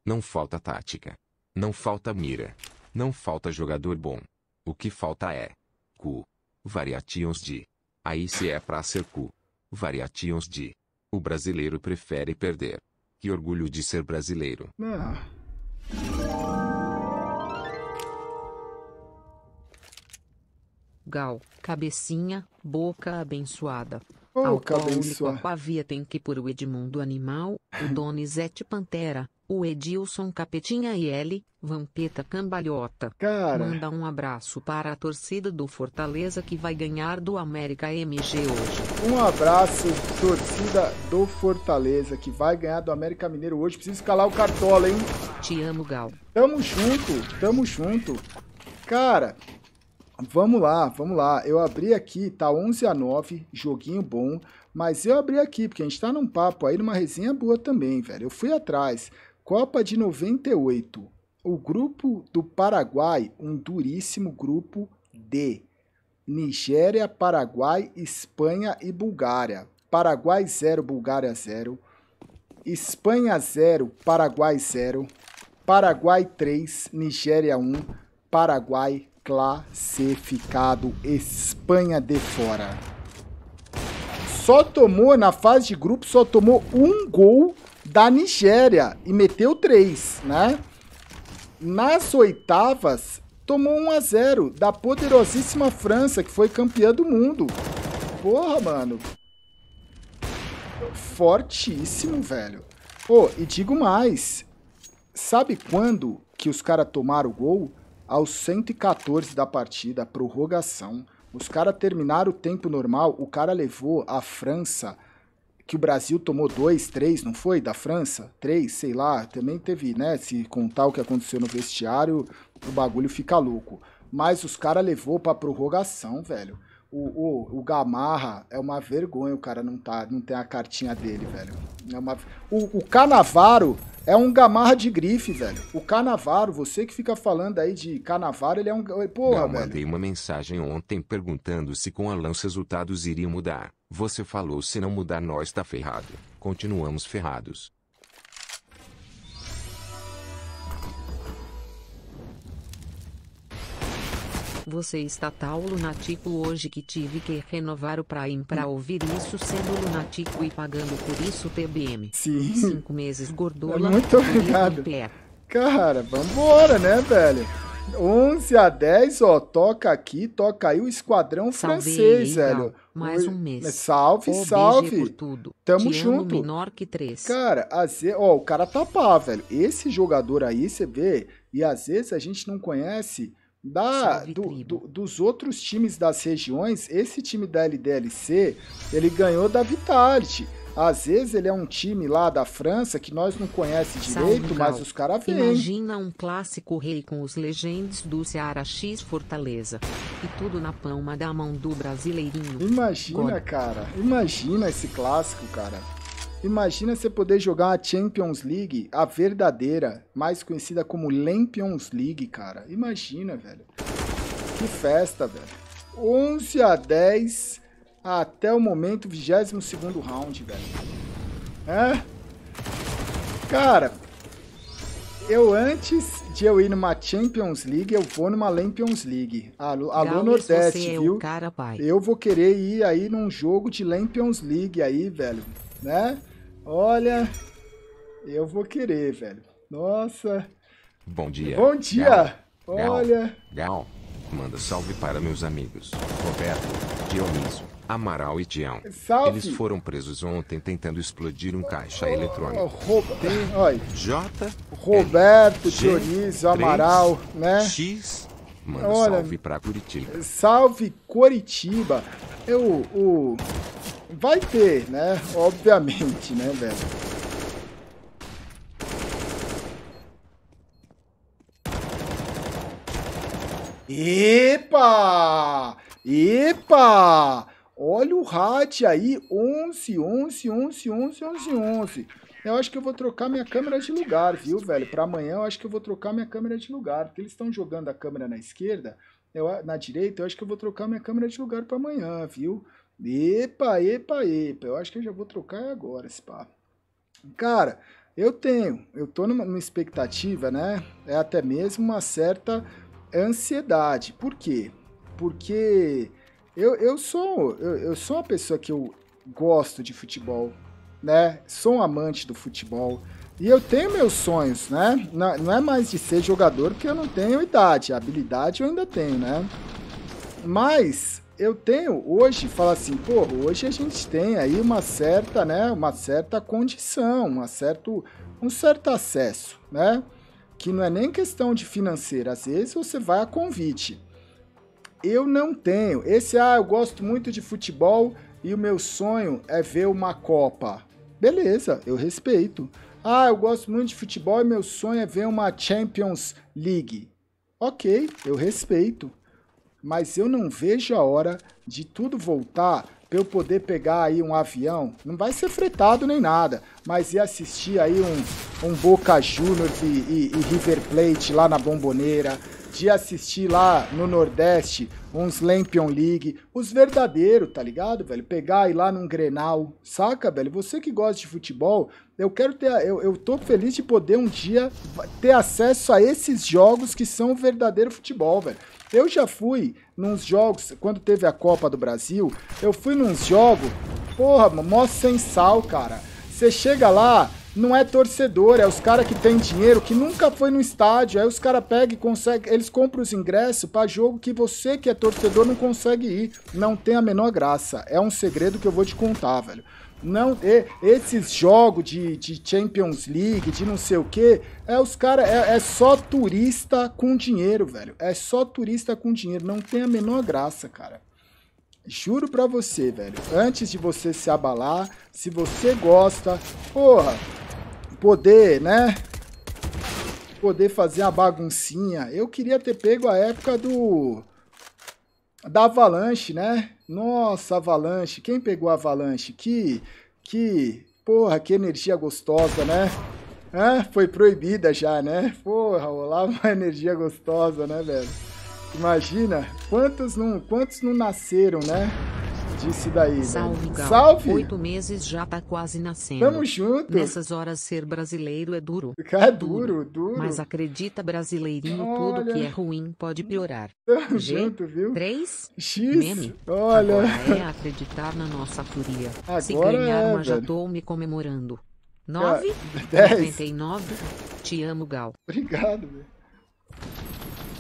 Não falta tática. Não falta mira. Não falta jogador bom. O que falta é. Cu. Variations de. Aí se é pra ser cu. Variations de. O brasileiro prefere perder. Que orgulho de ser brasileiro. Ah, Gal, cabecinha, boca abençoada. Ô, Alcoólico cabençoa. Aquavia tem que por o Edmundo Animal, o Donizete Pantera, o Edilson Capetinha e L, Vampeta Cambalhota. Cara, Manda um abraço para a torcida do Fortaleza que vai ganhar do América MG hoje. um abraço, torcida do Fortaleza, que vai ganhar do América Mineiro hoje. Precisa escalar o Cartola, hein? Te amo, Gal. Tamo junto, tamo junto. Cara, vamos lá, vamos lá. Eu abri aqui, tá 11 a 9, joguinho bom. Mas eu abri aqui, porque a gente tá num papo aí, numa resenha boa também, velho. Eu fui atrás. Copa de 98. O grupo do Paraguai, um duríssimo grupo D. Nigéria, Paraguai, Espanha e Bulgária. Paraguai 0, Bulgária 0. Espanha 0, Paraguai 0. Paraguai 3, Nigéria 1. Paraguai classificado. Espanha de fora. Só tomou, na fase de grupo, só tomou um gol da Nigéria e meteu três, né? Nas oitavas, tomou 1 a 0 da poderosíssima França, que foi campeã do mundo. Porra, mano. Fortíssimo, velho. Pô, e digo mais. Sabe quando que os caras tomaram o gol? Aos 114 da partida, prorrogação. Os caras terminaram o tempo normal, o cara levou a França, que o Brasil tomou dois, três, não foi? Da França? Três, sei lá. Também teve, né? Se contar o que aconteceu no vestiário, o bagulho fica louco. Mas os caras levou pra prorrogação, velho. O, o, o Gamarra é uma vergonha o cara não, tá, não tem a cartinha dele, velho. É uma... o, o Canavaro é um Gamarra de grife, velho. O Canavaro, você que fica falando aí de Canavaro, ele é um. Porra, Eu velho. mandei uma mensagem ontem perguntando se com Alan os resultados iriam mudar. Você falou se não mudar nós tá ferrado. Continuamos ferrados. Você está tal lunático hoje que tive que renovar o Prime pra ouvir isso sendo lunático e pagando por isso TBM. Sim. Cinco meses gordola. Muito obrigado. Cara, vambora, né, velho? 11 a 10, ó, toca aqui, toca aí o esquadrão Salve francês, aí, velho. Mais um mês. Salve, salve. tudo. Tamo Te junto. menor que três. Cara, às vezes, ó, o cara tá pá, velho. Esse jogador aí, você vê, e às vezes a gente não conhece da, do- do- dos outros times das regiões. Esse time da LDLC, ele ganhou da Vitality. Às vezes ele é um time lá da França que nós não conhece Salve, direito, mas os caras vêm. Imagina um clássico rei com os legendes do Ceará X Fortaleza. E tudo na palma da mão do brasileirinho. Imagina, cara. Imagina esse clássico, cara. Imagina você poder jogar a Champions League, a verdadeira, mais conhecida como Lampions League, cara. Imagina, velho. Que festa, velho. 11 a 10 até o momento, 22º round, velho. É? Cara, eu antes de eu ir numa Champions League, eu vou numa Lampions League. Alô, alô Nordeste, é viu? cara. Eu vou querer ir aí num jogo de Lampions League aí, velho. Né? Olha, eu vou querer, velho. Nossa. Bom dia. Bom dia. Gal. Olha. Gal, manda salve para meus amigos. Roberto, Dionísio, Amaral e Tião. Salve. Eles foram presos ontem tentando explodir um caixa Ó, eletrônico. Ro- Olha, J, Roberto, G, Dionísio, Amaral, né? X, manda Olha. salve para Curitiba. Salve Coritiba. Eu, o vai ter, né? Obviamente, né, velho? Epa! Epa! Olha o RAT aí, 11, 11, 11, 11, 11, 11. Eu acho que eu vou trocar minha câmera de lugar, viu, velho? Para amanhã eu acho que eu vou trocar minha câmera de lugar, porque eles estão jogando a câmera na esquerda, eu, na direita, eu acho que eu vou trocar minha câmera de lugar para amanhã, viu? Epa, epa, epa. Eu acho que eu já vou trocar agora esse papo. Cara, eu tenho, eu tô numa, numa expectativa, né? É até mesmo uma certa ansiedade. Por quê? Porque eu, eu sou eu, eu sou uma pessoa que eu gosto de futebol, né? Sou um amante do futebol. E eu tenho meus sonhos, né? Não, não é mais de ser jogador, porque eu não tenho idade. Habilidade eu ainda tenho, né? Mas eu tenho hoje, fala assim, pô, hoje a gente tem aí uma certa, né? Uma certa condição, uma certo, um certo acesso, né? Que não é nem questão de financeira. Às vezes você vai a convite. Eu não tenho. Esse, ah, eu gosto muito de futebol e o meu sonho é ver uma Copa. Beleza, eu respeito. Ah, eu gosto muito de futebol e meu sonho é ver uma Champions League. Ok, eu respeito. Mas eu não vejo a hora de tudo voltar para eu poder pegar aí um avião. Não vai ser fretado nem nada, mas ir assistir aí um, um Boca Juniors e, e, e River Plate lá na Bomboneira, de assistir lá no Nordeste uns Lampion League, os verdadeiros, tá ligado, velho? Pegar e ir lá num Grenal, saca, velho? Você que gosta de futebol, eu quero ter, eu, eu tô feliz de poder um dia ter acesso a esses jogos que são o verdadeiro futebol, velho. Eu já fui nos jogos, quando teve a Copa do Brasil, eu fui nos jogos, porra, mó sem sal, cara. Você chega lá, não é torcedor, é os caras que tem dinheiro, que nunca foi no estádio. Aí os caras pegam e conseguem, eles compram os ingressos para jogo que você que é torcedor não consegue ir. Não tem a menor graça. É um segredo que eu vou te contar, velho. Não, esses jogos de, de Champions League, de não sei o que, é os caras, é, é só turista com dinheiro, velho. É só turista com dinheiro. Não tem a menor graça, cara. Juro pra você, velho. Antes de você se abalar, se você gosta, porra, poder, né? Poder fazer uma baguncinha. Eu queria ter pego a época do. Da Avalanche, né? Nossa, Avalanche. Quem pegou a Avalanche? Que. Que. Porra, que energia gostosa, né? Hã? Foi proibida já, né? Porra, rolava uma energia gostosa, né, velho? Imagina, quantos não, quantos não nasceram, né? Disso daí, velho. Salve, Gal. Salve! Oito meses já tá quase nascendo. Tamo junto! Nessas horas ser brasileiro é duro. É duro, duro. Mas acredita, brasileirinho, Olha. tudo que é ruim pode piorar. Tamo G, junto, viu? Três? X, Meme. olha. Agora é acreditar na nossa furia. Se Agora ganhar é, uma, já tô me comemorando. Nove? Dez. 99? Te amo, Gal. Obrigado, velho.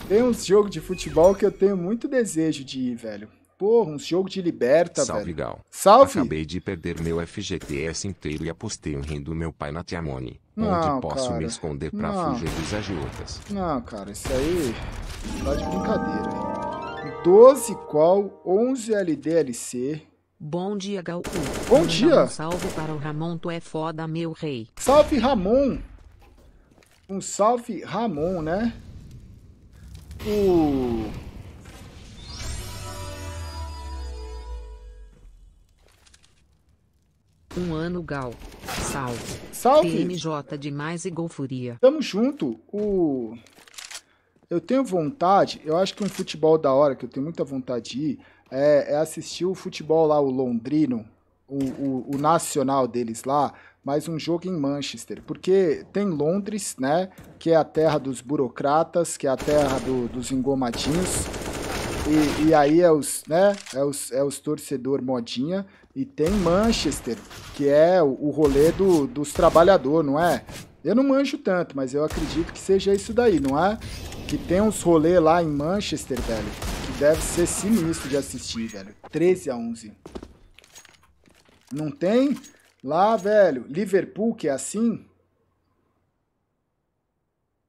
Tem uns jogos de futebol que eu tenho muito desejo de ir, velho. Porra, uns jogos de liberta, Salve, velho. Gal. Salve! Acabei de perder meu FGTS inteiro e apostei um rim do meu pai na Tiamone. Não, onde posso cara. me esconder pra Não. fugir dos agiotas. Não, cara, isso aí tá de brincadeira. 12 qual, 11 LDLC. Bom dia, Gal. Bom dia. Um salve para o Ramon, tu é foda, meu rei. Salve Ramon! Um salve Ramon, né? O. Um ano, Gal. Salve. Salve! PMJ demais e golfuria. Tamo junto. O. Eu tenho vontade, eu acho que um futebol da hora, que eu tenho muita vontade de ir, é, é assistir o futebol lá, o londrino, o, o, o nacional deles lá, mas um jogo em Manchester, porque tem Londres, né, que é a terra dos burocratas, que é a terra do, dos engomadinhos, e, e, aí é os, né, é os, é os torcedor modinha, e tem Manchester, que é o, rolê do, dos trabalhadores, não é? Eu não manjo tanto, mas eu acredito que seja isso daí, não é? Que tem uns rolê lá em Manchester, velho, que deve ser sinistro de assistir, velho. 13 a 11. Não tem? Lá, velho, Liverpool, que é assim.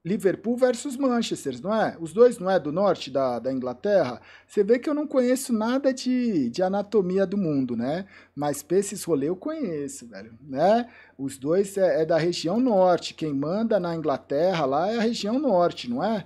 Liverpool versus Manchester, não é? Os dois não é do norte da, da Inglaterra. Você vê que eu não conheço nada de, de anatomia do mundo, né? Mas pra esses rolês eu conheço, velho, né? Os dois é, é da região norte. Quem manda na Inglaterra lá é a região norte, não é?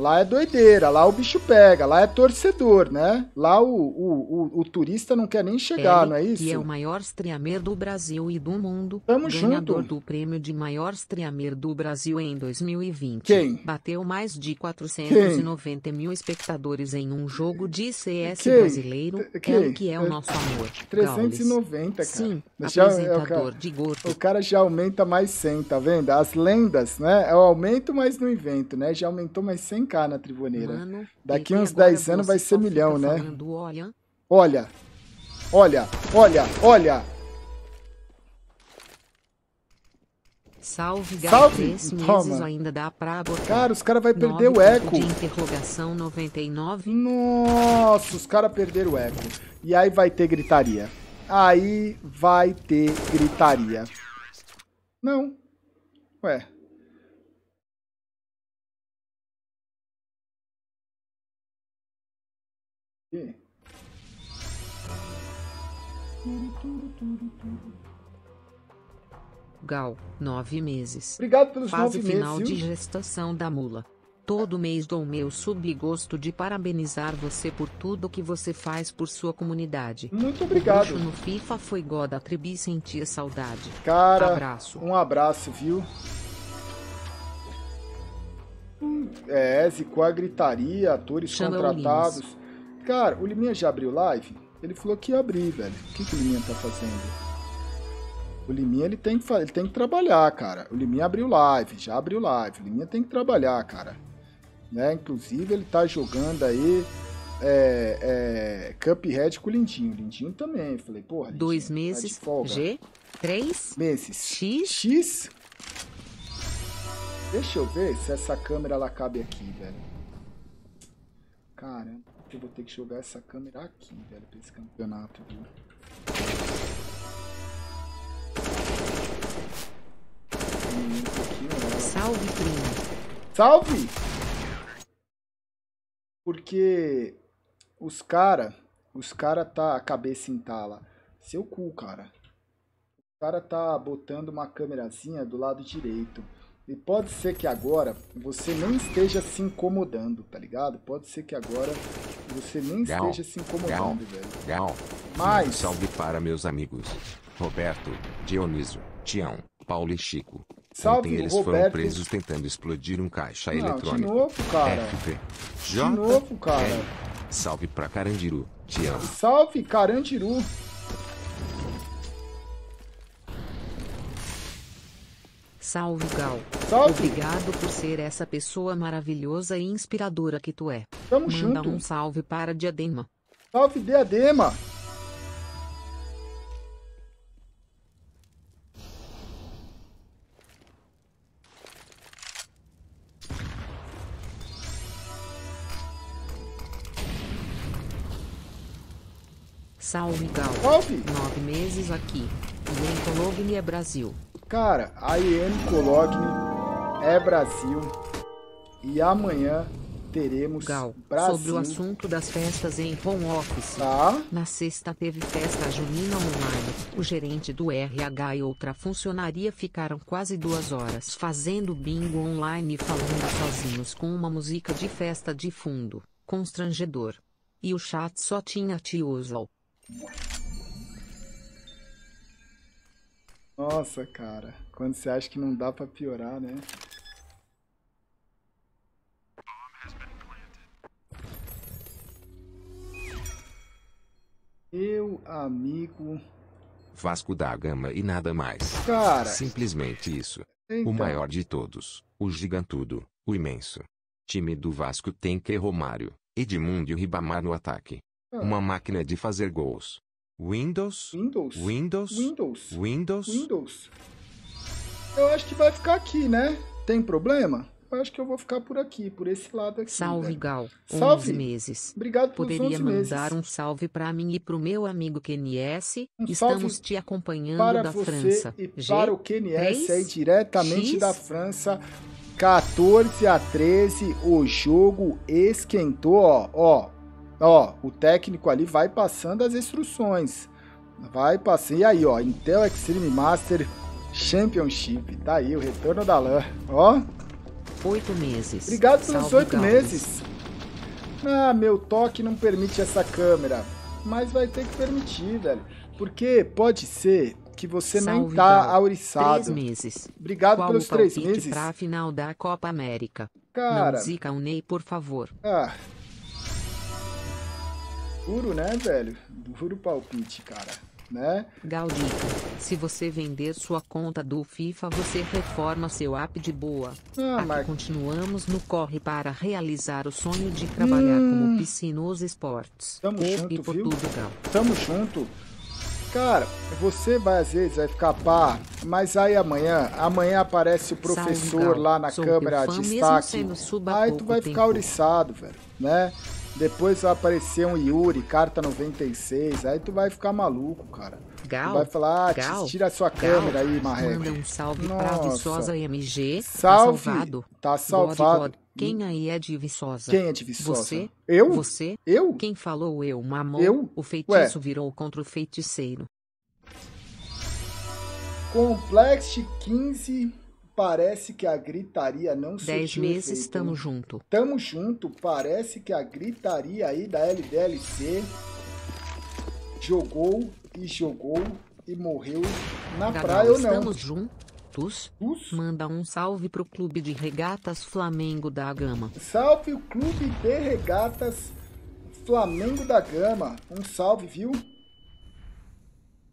Lá é doideira, lá o bicho pega, lá é torcedor, né? Lá o, o, o, o turista não quer nem chegar, Ele, não é isso? Que é o maior streamer do Brasil e do mundo. Tamo ganhador junto. do prêmio de maior streamer do Brasil em 2020. Quem? Bateu mais de 490 mil espectadores em um jogo de CS Quem? brasileiro. Quem? É o que é o nosso amor. Gaules. 390, cara. Sim, Já- é o apresentador cara- de gordo. O cara já aumenta mais 100, tá vendo? As lendas, né? É o aumento, mas no invento, né? Já aumentou mais 100k na triboneira. Mano, Daqui uns agora 10 anos vai ser milhão, né? falando, olha, Olha, olha, olha, olha. salve, Salve! três meses Toma. ainda dá pra botar. Cara, os caras vão perder o eco. De interrogação 99. Nossa, os caras perderam o eco. E aí vai ter gritaria. Aí vai ter gritaria. Não. Ué. Ih. Gal, nove meses. Obrigado pelos Fase nove final meses, de viu? gestação da mula. Todo mês dou meu subgosto de parabenizar você por tudo que você faz por sua comunidade. Muito O obrigado. bruxo no FIFA foi God a tribi sentia saudade. Cara, Abraço. um abraço, viu? Hum, É, zicou a gritaria, atores Chama o contratados. Cara, o Liminha já abriu live? Ele falou que ia abrir, velho. O que, que o Liminha tá fazendo? O Liminha ele tem, que, ele tem que trabalhar, cara. O Liminha abriu live, já abriu live. O Liminha tem que trabalhar, cara. Né? Inclusive, ele tá jogando aí é, é, Cuphead com o Lindinho. O Lindinho também. Falei, porra, Lindinho, Dois tá meses. folga. G. Três. Meses. X. X. Deixa eu ver se essa câmera ela cabe aqui, velho. Caramba, eu vou ter que jogar essa câmera aqui, velho, pra esse campeonato, viu? Um? Salve, primo. Salve! Porque os cara, os cara tá a cabeça em tala. Seu cu, cara. O cara tá botando uma câmerazinha do lado direito. E pode ser que agora você nem esteja se incomodando, tá ligado? Pode ser que agora você nem Gal, esteja se incomodando, velho. Gal. Mas Salve para meus amigos. Roberto, Dionísio, Tião, Paulo e Chico. Salve, Ontem eles Roberto. foram presos tentando explodir um caixa não, de eletrônico. novo, cara. FP. De J. novo, cara. L. Salve pra Carandiru. Amo. Salve, Carandiru. Salve, Gal. Salve. Obrigado por ser essa pessoa maravilhosa e inspiradora que tu é. Tamo Manda junto. um salve para Diadema. Salve, Diadema. Salve, Gal. Salve. Nove meses aqui. Lentologne é Brasil. Cara, a IM Cologne é Brasil. E amanhã teremos Gal, Brasil. sobre o assunto das festas em home office. Tá? Na sexta teve festa junina online. O gerente do RH e outra funcionaria ficaram quase duas horas fazendo bingo online e falando sozinhos com uma música de festa de fundo. Constrangedor. E o chat só tinha tiozal. Nossa, cara. Quando você acha que não dá pra piorar, né? Meu amigo. Vasco da Gama e nada mais. Cara. Simplesmente isso. Então, O maior de todos, o gigantudo, o imenso. Time do Vasco tem que Romário, Edmundo e Ribamar no ataque. ah, Uma máquina de fazer gols. Windows, Windows. Windows, Windows. Windows. Windows. Eu acho que vai ficar aqui, né? Tem problema? Eu acho que eu vou ficar por aqui, por esse lado aqui. Salve velho. Gal, 11 Salve. meses. Obrigado pelos Poderia 11 meses. mandar um salve pra mim e pro meu amigo KNS. Um Estamos te acompanhando para da você França. e G, para o QNS três, aí diretamente X. da França. 14 a 13, o jogo esquentou, ó, ó. Ó, o técnico ali vai passando as instruções. Vai passando. E aí, ó, Intel Extreme Master Championship. Tá aí o retorno da LAN. Ó, Oito meses. Obrigado pelos oito meses. Ah, meu toque não permite essa câmera. Mas vai ter que permitir, velho. Porque pode ser que você nem Salve, tá Gal. Três auriçado. meses. Obrigado Qual pelos três meses. pra final da Copa América? Cara, Não zica o Ney, por favor. ah. Duro, né, velho? Duro palpite, cara. Né? Galdica, se você vender sua conta do FIFA, você reforma seu app de boa. Ah, mas continuamos no corre para realizar o sonho de trabalhar Hum. como piscinos esportes. Tamo junto, por viu? tudo, Gal. tamo junto. Cara, você vai às vezes vai ficar pá, mas aí amanhã, amanhã aparece o professor Salve, lá na Sou câmera de destaque. Aí tu vai ficar tempo. ouriçado, velho, né? Depois vai aparecer um Yuri, carta 96, aí tu vai ficar maluco, cara. Tu Gal, vai falar, ah, Gal, tira a sua Gal, câmera aí, marreco. Manda um salve pra Nossa. Viçosa MG. Salve, Tá salvado. tá God, salvado. God. Quem aí é de Viçosa? Quem é de Viçosa? Você? Eu? Você? Eu? Quem falou eu, mamou? Eu? O feitiço virou contra o feiticeiro. Complex 15, parece que a gritaria não Dez meses, efeito. tamo junto. Tamo junto, parece que a gritaria aí da LDLC jogou e jogou e morreu na Gadal, praia ou não. estamos juntos? Us? Manda um salve pro clube de regatas Flamengo da Gama. Salve o Clube de Regatas Flamengo da Gama. Um salve, viu?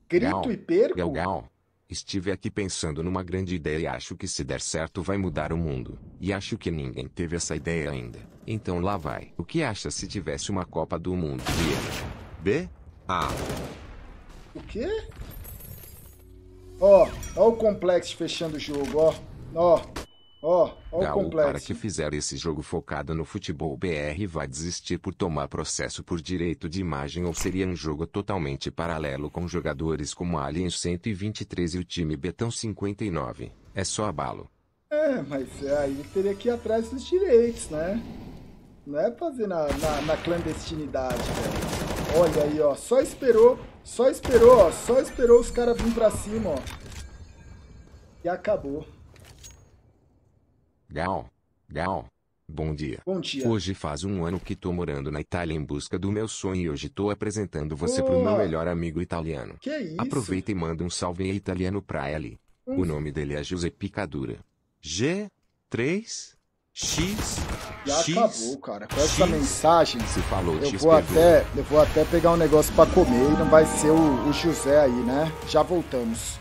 Grito Gal, e perco? Gal Gal. Estive aqui pensando numa grande ideia e acho que se der certo vai mudar o mundo. E acho que ninguém teve essa ideia ainda. Então lá vai. O que acha se tivesse uma Copa do Mundo? de B? A. O quê? Ó, ó o Complexo fechando o jogo, ó. Ó, ó, ó o o cara que fizer esse jogo focado no futebol BR vai desistir por tomar processo por direito de imagem ou seria um jogo totalmente paralelo com jogadores como Alien 123 e o time Betão 59. É só abalo. É, mas aí teria que ir atrás dos direitos, né? Não é fazer na, na, na clandestinidade, velho. Olha aí, ó. Só esperou, só esperou, ó. Só esperou os caras virem pra cima, ó. E acabou. Gal. Gal. Bom dia. Bom dia. Hoje faz um ano que tô morando na Itália em busca do meu sonho e hoje tô apresentando você pro Boa. meu melhor amigo italiano. Que isso? Aproveita e manda um salve em italiano pra ele. Um O nome dele é José Picadura. G 3 X Já X acabou, cara. Com essa X. mensagem, Se falou eu vou até, eu vou até pegar um negócio pra comer e não vai ser o, o José aí, né? Já voltamos.